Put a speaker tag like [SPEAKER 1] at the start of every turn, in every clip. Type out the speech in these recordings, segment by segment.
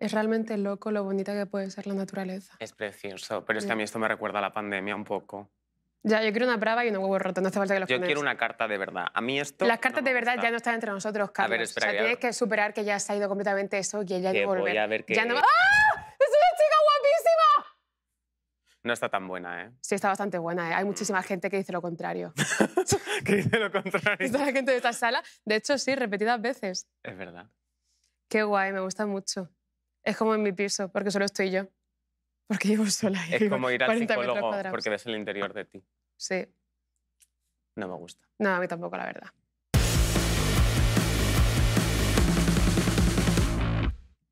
[SPEAKER 1] Es realmente loco lo bonita que puede ser la naturaleza.
[SPEAKER 2] Es precioso, pero es que a
[SPEAKER 1] Ya.
[SPEAKER 2] mí esto me recuerda a la pandemia un poco.
[SPEAKER 1] Ya, yo quiero una brava y unos huevos rotos, no hace falta que los
[SPEAKER 2] Yo
[SPEAKER 1] pones.
[SPEAKER 2] quiero una carta de verdad. A mí esto.
[SPEAKER 1] Las
[SPEAKER 2] no
[SPEAKER 1] cartas
[SPEAKER 2] me
[SPEAKER 1] de verdad
[SPEAKER 2] gusta.
[SPEAKER 1] ya no están entre nosotros, Carlos.
[SPEAKER 2] ver, espera,
[SPEAKER 1] o sea,
[SPEAKER 2] ya-
[SPEAKER 1] tienes que superar que ya se ha ido completamente eso, que ya
[SPEAKER 2] Que
[SPEAKER 1] no va a
[SPEAKER 2] voy
[SPEAKER 1] volver.
[SPEAKER 2] a ver
[SPEAKER 1] Ya
[SPEAKER 2] que-
[SPEAKER 1] no va- ¡Ah! ¡Es una chica guapísima!
[SPEAKER 2] No está tan buena, ¿eh?
[SPEAKER 1] Sí, está bastante buena. ¿eh? Hay
[SPEAKER 2] Mm.
[SPEAKER 1] muchísima gente que dice lo contrario.
[SPEAKER 2] que dice lo contrario.
[SPEAKER 1] Está la gente de esta sala. De hecho, sí, repetidas veces.
[SPEAKER 2] Es verdad.
[SPEAKER 1] Qué guay, me gusta mucho. Es como en mi piso, porque solo estoy yo. Porque vivo sola. y
[SPEAKER 2] Es como ir al
[SPEAKER 1] 40 metros
[SPEAKER 2] psicólogo porque ves el interior de ti.
[SPEAKER 1] Sí.
[SPEAKER 2] No me gusta.
[SPEAKER 1] No, a mí tampoco, la verdad.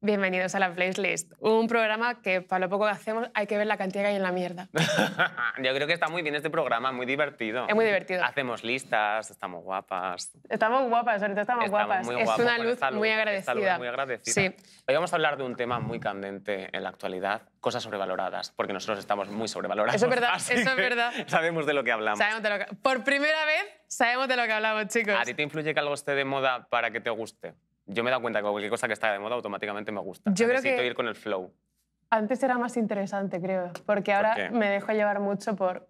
[SPEAKER 1] Bienvenidos a la Playlist, un programa que para lo poco que hacemos hay que ver la cantidad que hay en la mierda.
[SPEAKER 2] Yo creo que está muy bien este programa, muy divertido.
[SPEAKER 1] Es muy divertido.
[SPEAKER 2] Hacemos listas, estamos guapas.
[SPEAKER 1] Estamos guapas, ahorita estamos,
[SPEAKER 2] Estamos
[SPEAKER 1] guapas.
[SPEAKER 2] muy
[SPEAKER 1] es una luz
[SPEAKER 2] esta
[SPEAKER 1] muy agradecida.
[SPEAKER 2] luz muy agradecida.
[SPEAKER 1] Sí.
[SPEAKER 2] Hoy vamos a hablar de un tema muy candente en la actualidad, cosas sobrevaloradas, porque nosotros estamos muy sobrevalorados.
[SPEAKER 1] Eso es verdad, eso es verdad.
[SPEAKER 2] Sabemos de lo que hablamos.
[SPEAKER 1] Sabemos de lo que- Por primera vez sabemos de lo que hablamos, chicos.
[SPEAKER 2] ¿A ti te influye que algo esté de moda para que te guste? Yo me he dado cuenta que cualquier cosa que está de moda automáticamente me gusta.
[SPEAKER 1] Yo creo
[SPEAKER 2] Necesito
[SPEAKER 1] que-
[SPEAKER 2] ir con el flow.
[SPEAKER 1] Antes era más interesante, creo, porque ahora
[SPEAKER 2] qué?
[SPEAKER 1] me dejo llevar mucho por...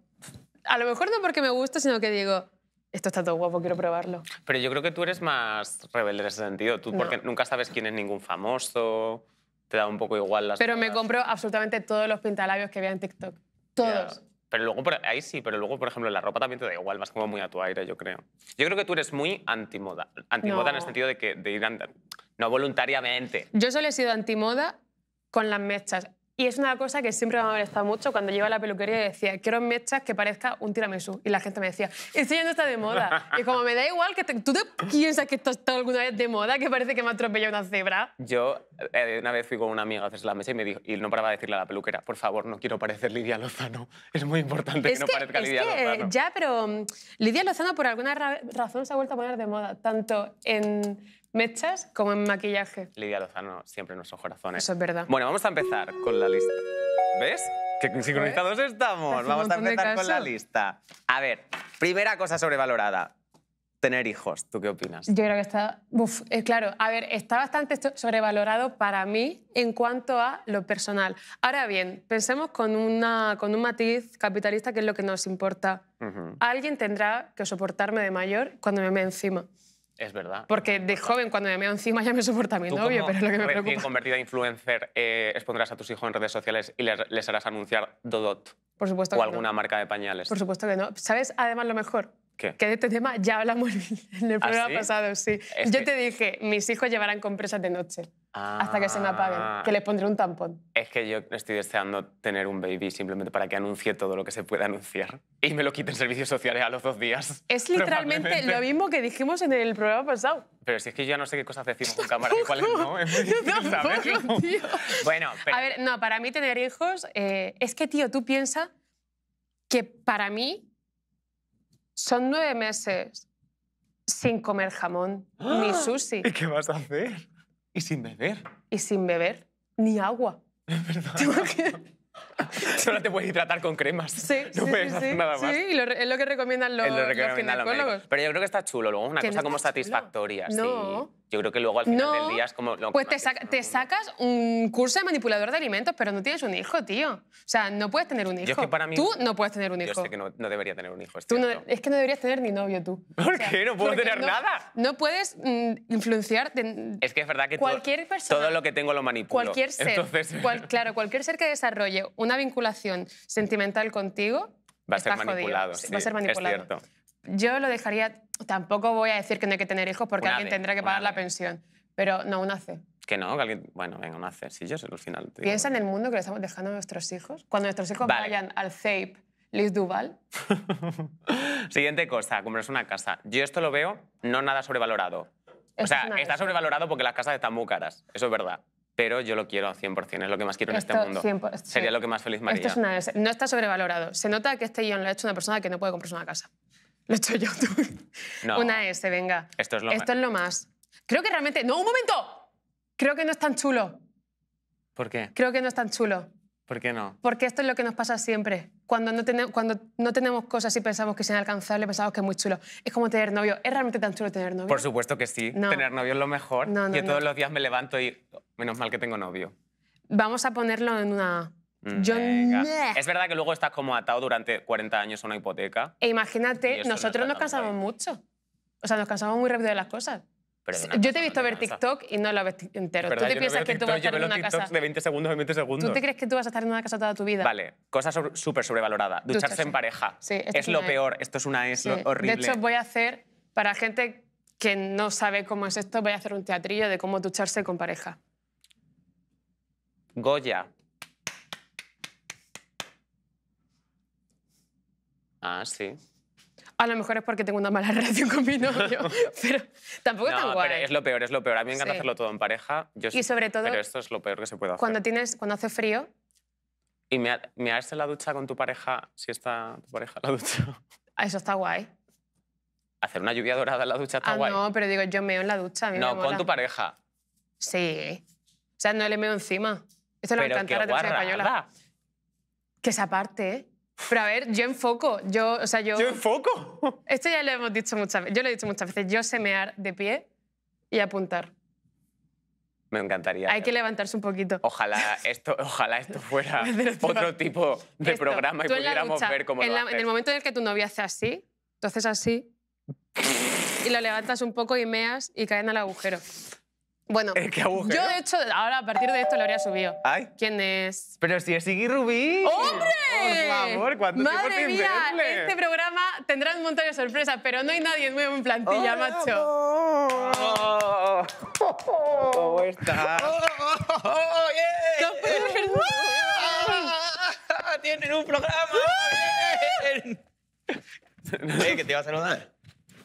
[SPEAKER 1] A lo mejor no porque me gusta, sino que digo, esto está todo guapo, quiero probarlo.
[SPEAKER 2] Pero yo creo que tú eres más rebelde en ese sentido. Tú
[SPEAKER 1] No.
[SPEAKER 2] porque nunca sabes quién es ningún famoso, te da un poco igual las
[SPEAKER 1] Pero me
[SPEAKER 2] modas.
[SPEAKER 1] compro absolutamente todos los pintalabios que vea en TikTok. Todos.
[SPEAKER 2] Ya. Pero luego, por ahí sí, pero luego, por ejemplo, la ropa también te da igual, vas como muy a tu aire, yo creo. Yo creo que tú eres muy antimoda. Antimoda en el
[SPEAKER 1] No.
[SPEAKER 2] sentido de que de ir and- no voluntariamente.
[SPEAKER 1] Yo solo he sido antimoda con las mechas. Y es una cosa que siempre me ha molestado mucho cuando yo a la peluquería y decía, quiero mechas que parezca un tiramisú. Y la gente me decía, esto ya no está de moda. Y como me da igual, que te- ¿tú te piensas que esto está alguna vez de moda? Que parece que me atropella una cebra.
[SPEAKER 2] Yo eh, una vez fui con una amiga a hacerse la mesa y me dijo, y no paraba de decirle a la peluquera, por favor, no quiero parecer Lidia Lozano. Es muy importante
[SPEAKER 1] Es
[SPEAKER 2] que no
[SPEAKER 1] que,
[SPEAKER 2] parezca
[SPEAKER 1] es
[SPEAKER 2] Lidia
[SPEAKER 1] que,
[SPEAKER 2] Lozano.
[SPEAKER 1] ya, pero mm, Lidia Lozano por alguna ra- razón se ha vuelto a poner de moda, tanto en mechas como en maquillaje.
[SPEAKER 2] Lidia Lozano siempre en nuestros corazones.
[SPEAKER 1] Eso es verdad.
[SPEAKER 2] Bueno, vamos a empezar con la lista. ¿Ves? Qué sincronizados estamos. Vamos a empezar con la lista. A ver, primera cosa sobrevalorada. Tener hijos. ¿Tú qué opinas?
[SPEAKER 1] Yo creo que está. Uf, eh, claro, a ver, está bastante sobrevalorado para mí en cuanto a lo personal. Ahora bien, pensemos con, una, con un matiz capitalista que es lo que nos importa.
[SPEAKER 2] Ujú.
[SPEAKER 1] Alguien tendrá que soportarme de mayor cuando me meo encima.
[SPEAKER 2] Es verdad.
[SPEAKER 1] Porque de joven, cuando me meo encima, ya me soporta mi novio, pero lo que me
[SPEAKER 2] recién
[SPEAKER 1] preocupa.
[SPEAKER 2] convertida influencer, eh, expondrás a tus hijos en redes sociales y les, les harás anunciar Dodot
[SPEAKER 1] Por supuesto
[SPEAKER 2] o
[SPEAKER 1] que
[SPEAKER 2] alguna
[SPEAKER 1] no.
[SPEAKER 2] marca de pañales.
[SPEAKER 1] Por supuesto que no. ¿Sabes además lo mejor?
[SPEAKER 2] ¿Qué?
[SPEAKER 1] Que de este tema ya hablamos en el
[SPEAKER 2] ¿Ah,
[SPEAKER 1] programa
[SPEAKER 2] sí?
[SPEAKER 1] pasado, sí.
[SPEAKER 2] Es
[SPEAKER 1] Yo
[SPEAKER 2] que-
[SPEAKER 1] te dije, mis hijos llevarán compresas de noche hasta que se me
[SPEAKER 2] Ah.
[SPEAKER 1] apaguen, que les pondré un tampón.
[SPEAKER 2] Es que yo estoy deseando tener un baby simplemente para que anuncie todo lo que se puede anunciar y me lo quiten servicios sociales a los dos días.
[SPEAKER 1] Es literalmente lo mismo que dijimos en el programa pasado.
[SPEAKER 2] Pero si es que yo ya no sé qué cosas decimos en cámara y cuáles no, es muy
[SPEAKER 1] Yo
[SPEAKER 2] difícil
[SPEAKER 1] tampoco,
[SPEAKER 2] saberlo.
[SPEAKER 1] tío.
[SPEAKER 2] Bueno, pero
[SPEAKER 1] A ver, no, para mí tener hijos, eh, es que, tío, tú piensas que para mí son nueve meses sin comer jamón, ni sushi,
[SPEAKER 2] ¿y qué vas a hacer? Y sin beber.
[SPEAKER 1] y sin beber, ni agua. ¿Te imaginas?
[SPEAKER 2] Solo te puedes hidratar con cremas.
[SPEAKER 1] Sí,
[SPEAKER 2] no
[SPEAKER 1] sí,
[SPEAKER 2] puedes
[SPEAKER 1] sí,
[SPEAKER 2] hacer
[SPEAKER 1] sí,
[SPEAKER 2] nada más.
[SPEAKER 1] sí, y lo es lo que recomiendan los,
[SPEAKER 2] lo
[SPEAKER 1] los ginecólogos.
[SPEAKER 2] Pero yo creo que está chulo. Luego es una cosa
[SPEAKER 1] no
[SPEAKER 2] como satisfactoria. sí.
[SPEAKER 1] No.
[SPEAKER 2] Yo creo que luego al final
[SPEAKER 1] No,
[SPEAKER 2] del día es como... lo
[SPEAKER 1] Pues te, saca- te sacas un curso de manipulador de alimentos, pero no tienes un hijo, tío. O sea, no puedes tener un hijo.
[SPEAKER 2] es que para mí-
[SPEAKER 1] Tú no puedes tener un hijo.
[SPEAKER 2] Yo sé que no, no debería tener un hijo, es
[SPEAKER 1] Tú no- es que no deberías tener ni novio tú.
[SPEAKER 2] ¿Por
[SPEAKER 1] O sea,
[SPEAKER 2] qué? No puedo tener nada.
[SPEAKER 1] No puedes mm, influenciar de-
[SPEAKER 2] Es que es verdad que todo-
[SPEAKER 1] Cualquier persona-
[SPEAKER 2] todo lo que tengo lo manipulo.
[SPEAKER 1] cualquier ser.
[SPEAKER 2] Entonces,
[SPEAKER 1] cual- claro, cualquier ser que desarrolle una vinculación sentimental contigo
[SPEAKER 2] va a ser manipulado.
[SPEAKER 1] Sí, va a ser manipulado.
[SPEAKER 2] Es cierto.
[SPEAKER 1] Yo lo dejaría. Tampoco voy a decir que no hay que tener hijos porque
[SPEAKER 2] Una
[SPEAKER 1] alguien
[SPEAKER 2] vez,
[SPEAKER 1] tendrá que
[SPEAKER 2] una
[SPEAKER 1] pagar la
[SPEAKER 2] vez.
[SPEAKER 1] pensión. Pero no, una hace.
[SPEAKER 2] Que no, que alguien... Bueno, venga, no hace. Sí, yo al final. te digo.
[SPEAKER 1] Piensa en el mundo que le estamos dejando a nuestros hijos. Cuando nuestros hijos
[SPEAKER 2] Vale.
[SPEAKER 1] vayan al CEIP, Liz Duval.
[SPEAKER 2] Siguiente cosa, comprarse una casa. Yo esto lo veo no nada sobrevalorado. O sea,
[SPEAKER 1] es una
[SPEAKER 2] está sobrevalorado porque las casas están muy caras, eso es verdad. Pero yo lo quiero 100%, es lo que más quiero en este mundo.
[SPEAKER 1] 100%, sí.
[SPEAKER 2] Sería lo que más feliz me haría.
[SPEAKER 1] Esto es una. No está sobrevalorado. Se nota que este guion lo ha hecho una persona que no puede comprarse una casa. Lo he hecho yo. tú.
[SPEAKER 2] No.
[SPEAKER 1] Una S, venga.
[SPEAKER 2] Esto es lo
[SPEAKER 1] Esto es lo más. Creo que realmente... ¡No, un momento! Creo que no es tan chulo.
[SPEAKER 2] ¿Por qué?
[SPEAKER 1] Creo que no es tan chulo.
[SPEAKER 2] ¿Por qué no?
[SPEAKER 1] Porque esto es lo que nos pasa siempre. Cuando no, tenemos, cuando no tenemos cosas y pensamos que es inalcanzable, pensamos que es muy chulo. Es como tener novio. ¿Es realmente tan chulo tener novio?
[SPEAKER 2] Por supuesto que sí.
[SPEAKER 1] No.
[SPEAKER 2] Tener novio es lo mejor.
[SPEAKER 1] No, no,
[SPEAKER 2] Yo todos los días me levanto y menos mal que tengo novio.
[SPEAKER 1] Vamos a ponerlo en una...
[SPEAKER 2] Mm,
[SPEAKER 1] Yo.
[SPEAKER 2] Es verdad que luego estás como atado durante 40 años a una hipoteca.
[SPEAKER 1] E imagínate, nosotros nos cansamos
[SPEAKER 2] guay.
[SPEAKER 1] mucho. O sea, nos cansamos muy rápido de las cosas.
[SPEAKER 2] Pero
[SPEAKER 1] Yo te he visto ver. TikTok y no lo ves entero. ¿Tú te
[SPEAKER 2] Yo
[SPEAKER 1] piensas que tú vas a estar en una casa?
[SPEAKER 2] de 20 segundos, de 20 segundos.
[SPEAKER 1] ¿Tú te crees que tú vas a estar en una casa toda tu vida?
[SPEAKER 2] Vale, cosa sobre- súper sobrevalorada. Ducharse,
[SPEAKER 1] Ducharse.
[SPEAKER 2] en pareja.
[SPEAKER 1] Sí, esto
[SPEAKER 2] es
[SPEAKER 1] es
[SPEAKER 2] lo
[SPEAKER 1] una-
[SPEAKER 2] peor. Esto es una es
[SPEAKER 1] Sí.
[SPEAKER 2] horrible.
[SPEAKER 1] De hecho, voy a hacer, para gente que no sabe cómo es esto, voy a hacer un teatrillo de cómo ducharse con pareja.
[SPEAKER 2] Goya. Ah, sí.
[SPEAKER 1] A lo mejor es porque tengo una mala relación con mi novio, pero tampoco es tan
[SPEAKER 2] No,
[SPEAKER 1] guay.
[SPEAKER 2] pero es lo peor, es lo peor. A mí me encanta
[SPEAKER 1] Sí.
[SPEAKER 2] hacerlo todo en pareja. Yo
[SPEAKER 1] Y
[SPEAKER 2] sí,
[SPEAKER 1] sobre todo,
[SPEAKER 2] Pero esto es lo peor que se puede hacer.
[SPEAKER 1] cuando, tienes, cuando hace frío,
[SPEAKER 2] ¿Y me, mearse en la ducha con tu pareja si está tu pareja en la ducha?
[SPEAKER 1] eso está guay.
[SPEAKER 2] Hacer una lluvia dorada en la ducha está
[SPEAKER 1] Ah,
[SPEAKER 2] guay.
[SPEAKER 1] no, pero digo, yo meo en la ducha. A mí
[SPEAKER 2] No,
[SPEAKER 1] me
[SPEAKER 2] con
[SPEAKER 1] mola.
[SPEAKER 2] tu pareja.
[SPEAKER 1] Sí. O sea, no le meo encima. Esto le va a
[SPEAKER 2] Pero qué
[SPEAKER 1] encantar a la televisión española.
[SPEAKER 2] guarrada.
[SPEAKER 1] Que se aparte, ¿eh? Pero a ver, yo enfoco. Yo, o sea, yo...
[SPEAKER 2] ¡Yo enfoco!
[SPEAKER 1] Esto ya lo hemos dicho muchas veces. Yo lo he dicho muchas veces. Yo sé mear de pie y apuntar.
[SPEAKER 2] Me encantaría.
[SPEAKER 1] Hay que levantarse un poquito.
[SPEAKER 2] Ojalá esto, ojalá esto fuera otro tipo de
[SPEAKER 1] Esto,
[SPEAKER 2] programa y pudiéramos
[SPEAKER 1] ducha,
[SPEAKER 2] ver cómo
[SPEAKER 1] en,
[SPEAKER 2] lo
[SPEAKER 1] la-
[SPEAKER 2] haces.
[SPEAKER 1] en el momento en el que tu novia hace así, tú haces así y lo levantas un poco y meas y caen al agujero. Bueno, yo de hecho ahora a partir de esto lo habría subido.
[SPEAKER 2] ¡Ay!
[SPEAKER 1] ¿Quién es?
[SPEAKER 2] Pero si es Iggy Rubí.
[SPEAKER 1] ¡Hombre!
[SPEAKER 2] Por favor, ¿cuánto
[SPEAKER 1] Madre
[SPEAKER 2] tiempo
[SPEAKER 1] mía,
[SPEAKER 2] verle?
[SPEAKER 1] este programa tendrá un montón de sorpresas, pero no hay nadie nuevo en plantilla, macho.
[SPEAKER 2] Oh. ¿Cómo estás?
[SPEAKER 1] No puedo creer.
[SPEAKER 3] ¡Tienen un programa! ¡Bien! Eh, que te iba a saludar.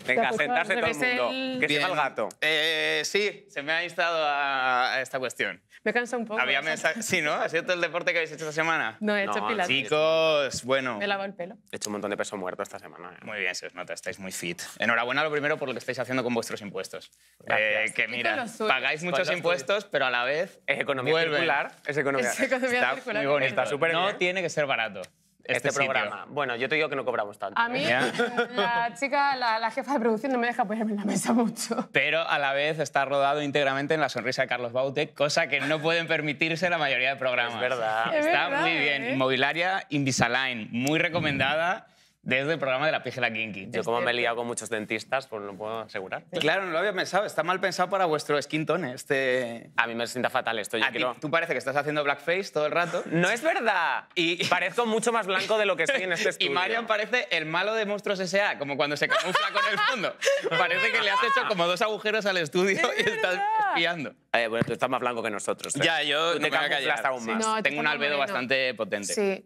[SPEAKER 2] Venga,
[SPEAKER 1] pues,
[SPEAKER 2] sentarse todo el mundo.
[SPEAKER 1] el-
[SPEAKER 2] Que se va
[SPEAKER 3] Bien.
[SPEAKER 2] el gato.
[SPEAKER 3] Eh, sí, se me ha instado a, a esta cuestión.
[SPEAKER 1] Me cansa un poco.
[SPEAKER 3] Había mensajes... Sí, ¿no? ¿Ha sido todo el deporte que habéis hecho esta semana?
[SPEAKER 1] No, he hecho
[SPEAKER 2] No,
[SPEAKER 1] pilates.
[SPEAKER 3] Chicos, bueno...
[SPEAKER 1] Me he lavado el pelo.
[SPEAKER 2] He hecho un montón de peso muerto esta semana. ¿eh?
[SPEAKER 3] Muy bien, se os nota, estáis muy fit. Enhorabuena lo primero por lo que estáis haciendo con vuestros impuestos.
[SPEAKER 2] Gracias.
[SPEAKER 3] Eh, que mira, pagáis muchos impuestos, pero a la vez
[SPEAKER 2] Es economía
[SPEAKER 3] vuelven.
[SPEAKER 2] circular. Es economía.
[SPEAKER 1] Es economía
[SPEAKER 3] Está
[SPEAKER 1] circular.
[SPEAKER 3] muy bonito.
[SPEAKER 2] Está súper
[SPEAKER 3] No
[SPEAKER 2] bien.
[SPEAKER 3] tiene que ser barato
[SPEAKER 2] Este,
[SPEAKER 3] este, sitio.
[SPEAKER 2] programa. Bueno, yo te digo que no cobramos tanto.
[SPEAKER 1] A mí,
[SPEAKER 2] ¿eh?
[SPEAKER 3] Ya.
[SPEAKER 1] la chica, la, la jefa de producción, no me deja ponerme en la mesa mucho.
[SPEAKER 3] pero a la vez está rodado íntegramente en la sonrisa de Carlos Baute, cosa que no pueden permitirse la mayoría de programas.
[SPEAKER 2] Es verdad.
[SPEAKER 1] Es
[SPEAKER 3] Está
[SPEAKER 1] verdad,
[SPEAKER 3] muy bien.
[SPEAKER 1] ¿eh?
[SPEAKER 3] Inmobiliaria Invisalign, muy recomendada desde el programa de la Pijela Kinky.
[SPEAKER 2] Yo como me he liado con muchos dentistas, pues no puedo asegurar.
[SPEAKER 3] Claro, no lo había pensado. Está mal pensado para vuestro skin tone. Este...
[SPEAKER 2] A mí me sienta fatal esto. Yo quiero...
[SPEAKER 3] tú parece que estás haciendo blackface todo el rato.
[SPEAKER 2] No es verdad.
[SPEAKER 3] Y-
[SPEAKER 2] Parezco mucho más blanco de lo que estoy en este
[SPEAKER 3] Y
[SPEAKER 2] estudio.
[SPEAKER 3] Marian parece el malo de Monstruos S.A., como cuando se camufla con el fondo. Parece que le has hecho como dos agujeros al estudio y estás espiando.
[SPEAKER 2] Eh, bueno, tú estás más blanco que nosotros. ¿eh?
[SPEAKER 3] Ya, yo
[SPEAKER 2] Tú
[SPEAKER 3] no
[SPEAKER 2] te
[SPEAKER 3] me voy a callar.
[SPEAKER 2] aún
[SPEAKER 3] Sí.
[SPEAKER 2] más.
[SPEAKER 1] No, tú
[SPEAKER 3] Tengo un albedo bastante potente.
[SPEAKER 1] Sí.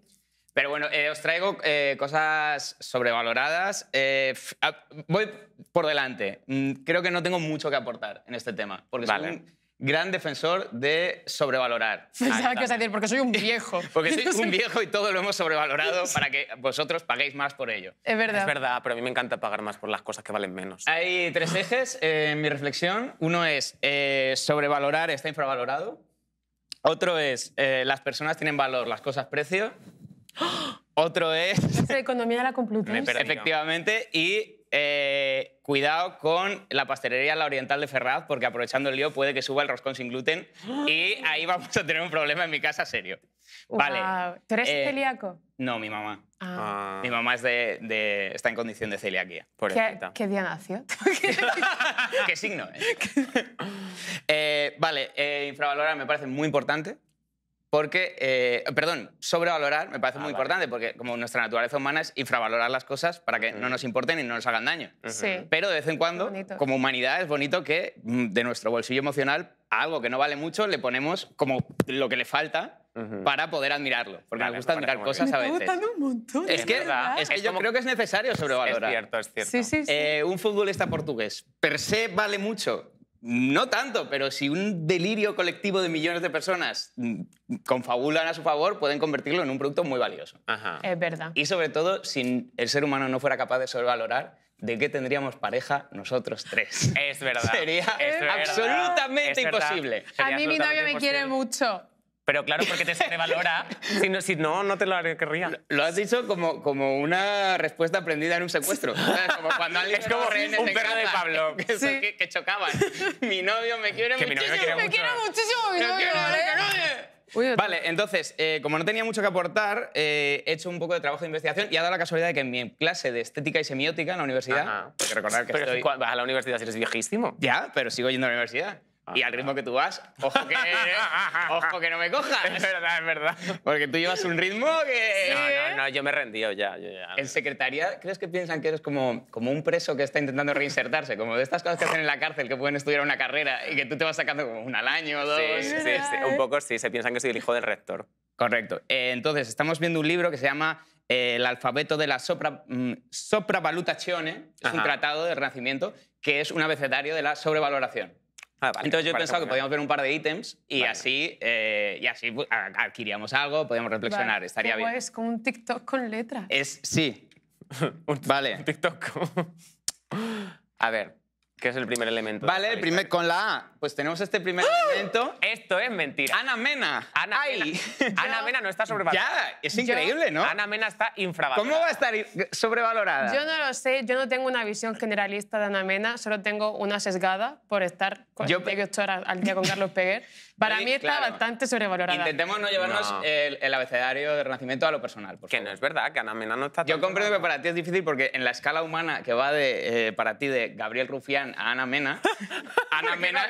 [SPEAKER 3] Pero bueno, eh, os traigo eh, cosas sobrevaloradas. Eh, voy por delante. Mm, Creo que no tengo mucho que aportar en este tema, porque
[SPEAKER 2] Vale.
[SPEAKER 3] soy un gran defensor de sobrevalorar.
[SPEAKER 1] Pensaba que
[SPEAKER 2] está.
[SPEAKER 1] decir, porque soy un viejo.
[SPEAKER 3] Porque soy un viejo y todo lo hemos sobrevalorado para que vosotros paguéis más por ello.
[SPEAKER 1] Es verdad.
[SPEAKER 2] Es verdad, pero a mí me encanta pagar más por las cosas que valen menos.
[SPEAKER 3] Hay tres ejes eh, en mi reflexión. Uno es eh, sobrevalorar está infravalorado. Otro es eh, las personas tienen valor, las cosas precio. Otro es
[SPEAKER 1] Es economía de la Complutense.
[SPEAKER 3] Efectivamente, y eh, cuidado con la pastelería La Oriental de Ferraz, porque aprovechando el lío puede que suba el roscón sin gluten y ahí vamos a tener un problema en mi casa serio. Vale.
[SPEAKER 1] Guau. ¿Tú eres
[SPEAKER 3] Eh,
[SPEAKER 1] celíaco?
[SPEAKER 3] No, mi mamá.
[SPEAKER 1] Ah.
[SPEAKER 2] Ah,
[SPEAKER 3] Mi mamá es de, de- está en condición de celiaquía.
[SPEAKER 1] ¿Qué,
[SPEAKER 2] pobrecita.
[SPEAKER 1] qué día nació?
[SPEAKER 3] ¿Qué signo? eh? Eh, vale, eh, infravalorar me parece muy importante. Porque, eh, perdón, sobrevalorar me parece
[SPEAKER 2] Ah,
[SPEAKER 3] muy
[SPEAKER 2] vale.
[SPEAKER 3] importante porque como nuestra naturaleza humana es infravalorar las cosas para que no nos importen y no nos hagan daño.
[SPEAKER 1] sí.
[SPEAKER 3] Pero de vez en cuando, como humanidad, es bonito que mm, de nuestro bolsillo emocional a algo que no vale mucho le ponemos como lo que le falta para poder admirarlo. Porque
[SPEAKER 2] Vale,
[SPEAKER 3] nos gusta admirar cosas
[SPEAKER 1] Me
[SPEAKER 3] a
[SPEAKER 1] está
[SPEAKER 3] veces.
[SPEAKER 1] gustando un montón.
[SPEAKER 3] Es que, es que
[SPEAKER 2] Es
[SPEAKER 3] yo
[SPEAKER 2] como-
[SPEAKER 3] creo que es necesario
[SPEAKER 2] Es
[SPEAKER 3] sobrevalorar.
[SPEAKER 2] cierto, es cierto.
[SPEAKER 1] Sí, sí, sí.
[SPEAKER 3] Eh, un futbolista portugués, per se vale mucho. No tanto, pero si un delirio colectivo de millones de personas mm, confabulan a su favor, pueden convertirlo en un producto muy valioso.
[SPEAKER 2] Ajá.
[SPEAKER 1] Es verdad.
[SPEAKER 3] Y sobre todo, si el ser humano no fuera capaz de sobrevalorar, ¿de qué tendríamos pareja nosotros tres?
[SPEAKER 2] Es verdad.
[SPEAKER 3] Sería
[SPEAKER 2] Es
[SPEAKER 3] absolutamente
[SPEAKER 2] verdad.
[SPEAKER 3] imposible.
[SPEAKER 1] A mí mi novio me quiere mucho.
[SPEAKER 2] Pero claro, porque te sobrevalora. si, no, si no, no te lo querría.
[SPEAKER 3] Lo has dicho como, como una respuesta aprendida en un secuestro. ¿sabes? Como cuando alguien
[SPEAKER 2] Es como un perro de Pablo.
[SPEAKER 3] Que,
[SPEAKER 1] Sí.
[SPEAKER 3] que- que chocaban. Mi novio me quiere
[SPEAKER 2] Que mi novio me
[SPEAKER 3] muchísimo.
[SPEAKER 2] quiere
[SPEAKER 1] Me quiere muchísimo mi novio, ¿eh? Uy,
[SPEAKER 3] Vale, entonces, eh, como no tenía mucho que aportar, eh, he hecho un poco de trabajo de investigación y ha dado la casualidad de que en mi clase de estética y semiótica en la universidad,
[SPEAKER 2] Ajá.
[SPEAKER 3] hay que recordar que
[SPEAKER 2] Pero
[SPEAKER 3] estoy...
[SPEAKER 2] vas a la universidad si eres viejísimo.
[SPEAKER 3] Ya, pero sigo yendo a la universidad. Y al ritmo que tú vas, ojo que, ojo que no me cojas.
[SPEAKER 2] Es verdad, es verdad.
[SPEAKER 3] Porque tú llevas un ritmo que...
[SPEAKER 2] No, no, no, yo me he rendido ya. yo ya.
[SPEAKER 3] En secretaría, ¿crees que piensan que eres como, como un preso que está intentando reinsertarse? Como de estas cosas que hacen en la cárcel, que pueden estudiar una carrera y que tú te vas sacando como una al año o dos.
[SPEAKER 2] Sí, sí, sí, un poco sí, se piensan que soy el hijo del rector.
[SPEAKER 3] Correcto. Eh, entonces, estamos viendo un libro que se llama eh, El alfabeto de la sopra, mm, sopravvalutazione. Es un
[SPEAKER 2] Ajá.
[SPEAKER 3] tratado del Renacimiento que es un abecedario de la sobrevaloración.
[SPEAKER 2] Ah, vale,
[SPEAKER 3] Entonces yo he pensado que podíamos ver un par de ítems y
[SPEAKER 2] Vale.
[SPEAKER 3] así, eh, y así pues, a- adquiríamos algo, podíamos reflexionar,
[SPEAKER 1] Vale,
[SPEAKER 3] estaría
[SPEAKER 1] qué
[SPEAKER 3] bien.
[SPEAKER 1] Es como un TikTok con letras.
[SPEAKER 3] Es, sí. vale.
[SPEAKER 2] TikTok. A ver, ¿qué es el primer elemento? de
[SPEAKER 3] Vale, el primer, con la A, pues tenemos este primer elemento.
[SPEAKER 2] Esto es mentira.
[SPEAKER 3] Ana Mena.
[SPEAKER 2] Ana,
[SPEAKER 3] Ay.
[SPEAKER 2] Mena, Ana Mena no está sobrevalorada.
[SPEAKER 3] Ya, es increíble, ¿no?
[SPEAKER 2] Ana Mena está infravalorada.
[SPEAKER 3] ¿Cómo va a estar i- sobrevalorada?
[SPEAKER 1] Yo no lo sé, yo no tengo una visión generalista de Ana Mena, solo tengo una sesgada por estar
[SPEAKER 3] Yo-
[SPEAKER 1] 48 horas al día con Carlos Peguer. Para
[SPEAKER 3] Sí,
[SPEAKER 1] mí está
[SPEAKER 3] claro.
[SPEAKER 1] bastante sobrevalorada.
[SPEAKER 3] Intentemos no llevarnos
[SPEAKER 2] No.
[SPEAKER 3] El, el abecedario del Renacimiento a lo personal, por
[SPEAKER 2] Que
[SPEAKER 3] favor.
[SPEAKER 2] no es verdad, que Ana Mena no está
[SPEAKER 3] Yo comprendo que para ti es difícil porque en la escala humana que va de, eh, para ti de Gabriel Rufián a Ana Mena, Ana
[SPEAKER 2] ¿Por qué
[SPEAKER 3] Mena?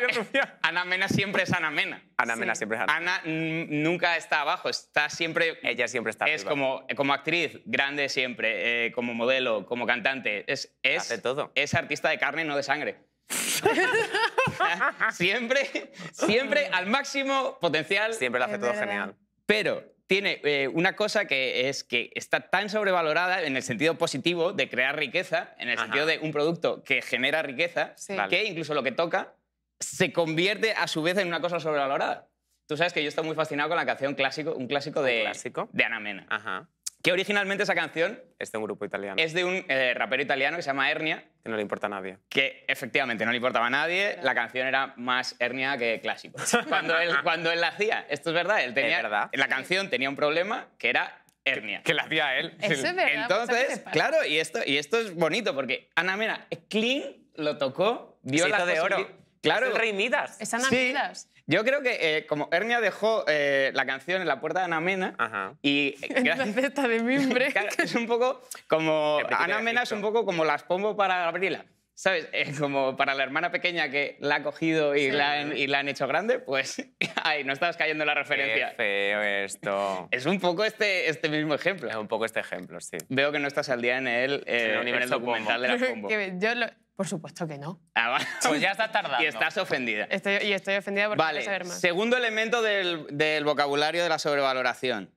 [SPEAKER 3] Ana Mena siempre es Ana Mena.
[SPEAKER 2] Ana Mena
[SPEAKER 1] Sí.
[SPEAKER 2] siempre es Ana.
[SPEAKER 3] Ana nunca está abajo, está siempre...
[SPEAKER 2] Ella siempre está
[SPEAKER 3] es
[SPEAKER 2] arriba.
[SPEAKER 3] como, como actriz, grande siempre, eh, como modelo, como cantante. Es, es,
[SPEAKER 2] Hace todo.
[SPEAKER 3] es artista de carne, no de sangre. siempre, siempre al máximo potencial.
[SPEAKER 2] Siempre lo hace
[SPEAKER 1] Es
[SPEAKER 2] todo
[SPEAKER 1] verdad.
[SPEAKER 2] genial.
[SPEAKER 3] Pero tiene eh, una cosa que es que está tan sobrevalorada en el sentido positivo de crear riqueza, en el
[SPEAKER 2] Ajá.
[SPEAKER 3] sentido de un producto que genera riqueza,
[SPEAKER 1] Sí.
[SPEAKER 2] Vale.
[SPEAKER 3] que incluso lo que toca se convierte a su vez en una cosa sobrevalorada. Tú sabes que yo estoy muy fascinado con la canción clásico, un clásico de,
[SPEAKER 2] clásico?
[SPEAKER 3] de Ana Mena.
[SPEAKER 2] Ajá.
[SPEAKER 3] Que originalmente esa canción
[SPEAKER 2] Es de un grupo italiano.
[SPEAKER 3] es de un eh, rapero italiano que se llama Hernia,
[SPEAKER 2] Que no le importa a nadie.
[SPEAKER 3] que efectivamente no le importaba a nadie, la canción era más hernia que clásico. Cuando él, cuando él la hacía, esto es verdad, él tenía,
[SPEAKER 2] verdad.
[SPEAKER 3] la canción tenía un problema que era hernia.
[SPEAKER 2] Que la hacía él.
[SPEAKER 1] Eso es verdad. pues, ¿qué
[SPEAKER 3] Entonces,
[SPEAKER 1] te pasa?
[SPEAKER 3] claro, y esto, y esto es bonito porque Ana Mena, clean, lo tocó, vio
[SPEAKER 2] Se hizo
[SPEAKER 3] las
[SPEAKER 2] de oro.
[SPEAKER 3] Claro,
[SPEAKER 2] Es el Rey Midas.
[SPEAKER 1] Es Ana
[SPEAKER 3] Sí.
[SPEAKER 1] Midas.
[SPEAKER 3] Yo creo que eh, como Hernia dejó eh, la canción en la puerta de Ana Mena
[SPEAKER 2] Ajá.
[SPEAKER 3] y
[SPEAKER 1] En la cesta de mimbre.
[SPEAKER 3] Es un poco como. Ana Mena es un poco como las pombo para Gabriela. ¿Sabes? Eh, como para la hermana pequeña que la ha cogido y,
[SPEAKER 1] Sí.
[SPEAKER 3] la, han, y la han hecho grande, pues. Ay, no estabas cayendo en la
[SPEAKER 2] Qué
[SPEAKER 3] referencia.
[SPEAKER 2] feo esto.
[SPEAKER 3] Es un poco este, este mismo ejemplo.
[SPEAKER 2] Es un poco este ejemplo, sí.
[SPEAKER 3] Veo que no estás al día en el, eh,
[SPEAKER 2] En el universo
[SPEAKER 3] documental de la pombo.
[SPEAKER 1] Que yo lo- Por supuesto que no.
[SPEAKER 3] Ah.
[SPEAKER 2] Pues ya estás tardando.
[SPEAKER 3] Y estás ofendida.
[SPEAKER 1] Estoy, y estoy ofendida porque
[SPEAKER 3] Vale,
[SPEAKER 1] quiero saber más.
[SPEAKER 3] segundo elemento del, del vocabulario de la sobrevaloración.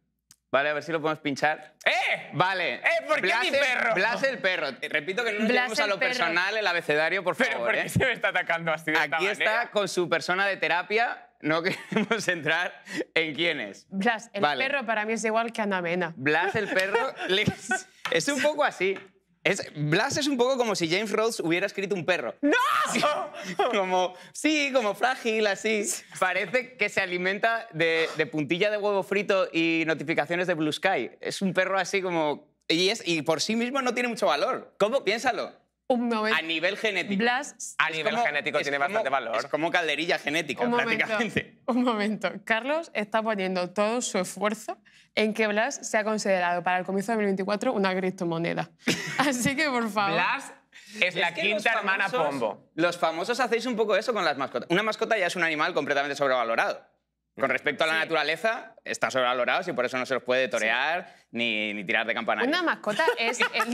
[SPEAKER 3] Vale, a ver si lo podemos pinchar.
[SPEAKER 2] ¡Eh!
[SPEAKER 3] Vale.
[SPEAKER 2] ¡Eh, por qué
[SPEAKER 3] Blas
[SPEAKER 2] mi
[SPEAKER 3] el-
[SPEAKER 2] perro!
[SPEAKER 3] Blas el perro. Repito que no nos
[SPEAKER 1] Blas
[SPEAKER 3] llevemos a lo
[SPEAKER 1] perro.
[SPEAKER 3] personal el abecedario, por
[SPEAKER 2] Pero
[SPEAKER 3] favor.
[SPEAKER 2] ¿por
[SPEAKER 3] ¿eh?
[SPEAKER 2] qué se me está atacando así de esta
[SPEAKER 3] Aquí
[SPEAKER 2] manera?
[SPEAKER 3] está con su persona de terapia. No queremos entrar en quién es.
[SPEAKER 1] Blas, el
[SPEAKER 3] Vale.
[SPEAKER 1] perro para mí es igual que Ana Mena.
[SPEAKER 3] Blas el perro le- es un poco así. Es, Blas es un poco como si James Rhodes hubiera escrito un perro. ¡No! como, sí, como frágil, así. Parece que se alimenta de, de puntilla de huevo frito y notificaciones de Blue Sky. Es un perro así como... Y, es, y por sí mismo no tiene mucho valor. ¿Cómo? Piénsalo.
[SPEAKER 1] Un momento.
[SPEAKER 3] A nivel genético.
[SPEAKER 1] Blas,
[SPEAKER 2] A
[SPEAKER 3] Es
[SPEAKER 2] nivel
[SPEAKER 3] como-
[SPEAKER 2] genético tiene
[SPEAKER 3] como-
[SPEAKER 2] bastante valor.
[SPEAKER 3] Es como calderilla genética,
[SPEAKER 1] un momento.
[SPEAKER 3] prácticamente.
[SPEAKER 1] Un momento. Carlos está poniendo todo su esfuerzo en que Blas sea considerado para el comienzo de 2024 una criptomoneda. Así que, por favor.
[SPEAKER 2] Blas es la
[SPEAKER 3] Es que
[SPEAKER 2] quinta hermana
[SPEAKER 3] famosos-
[SPEAKER 2] Pombo.
[SPEAKER 3] Los famosos hacéis un poco eso con las mascotas. Una mascota ya es un animal completamente sobrevalorado. Con respecto a la
[SPEAKER 1] Sí.
[SPEAKER 3] naturaleza, está sobrevalorado y por eso no se los puede torear ni, ni tirar de campanario.
[SPEAKER 1] Una mascota es el...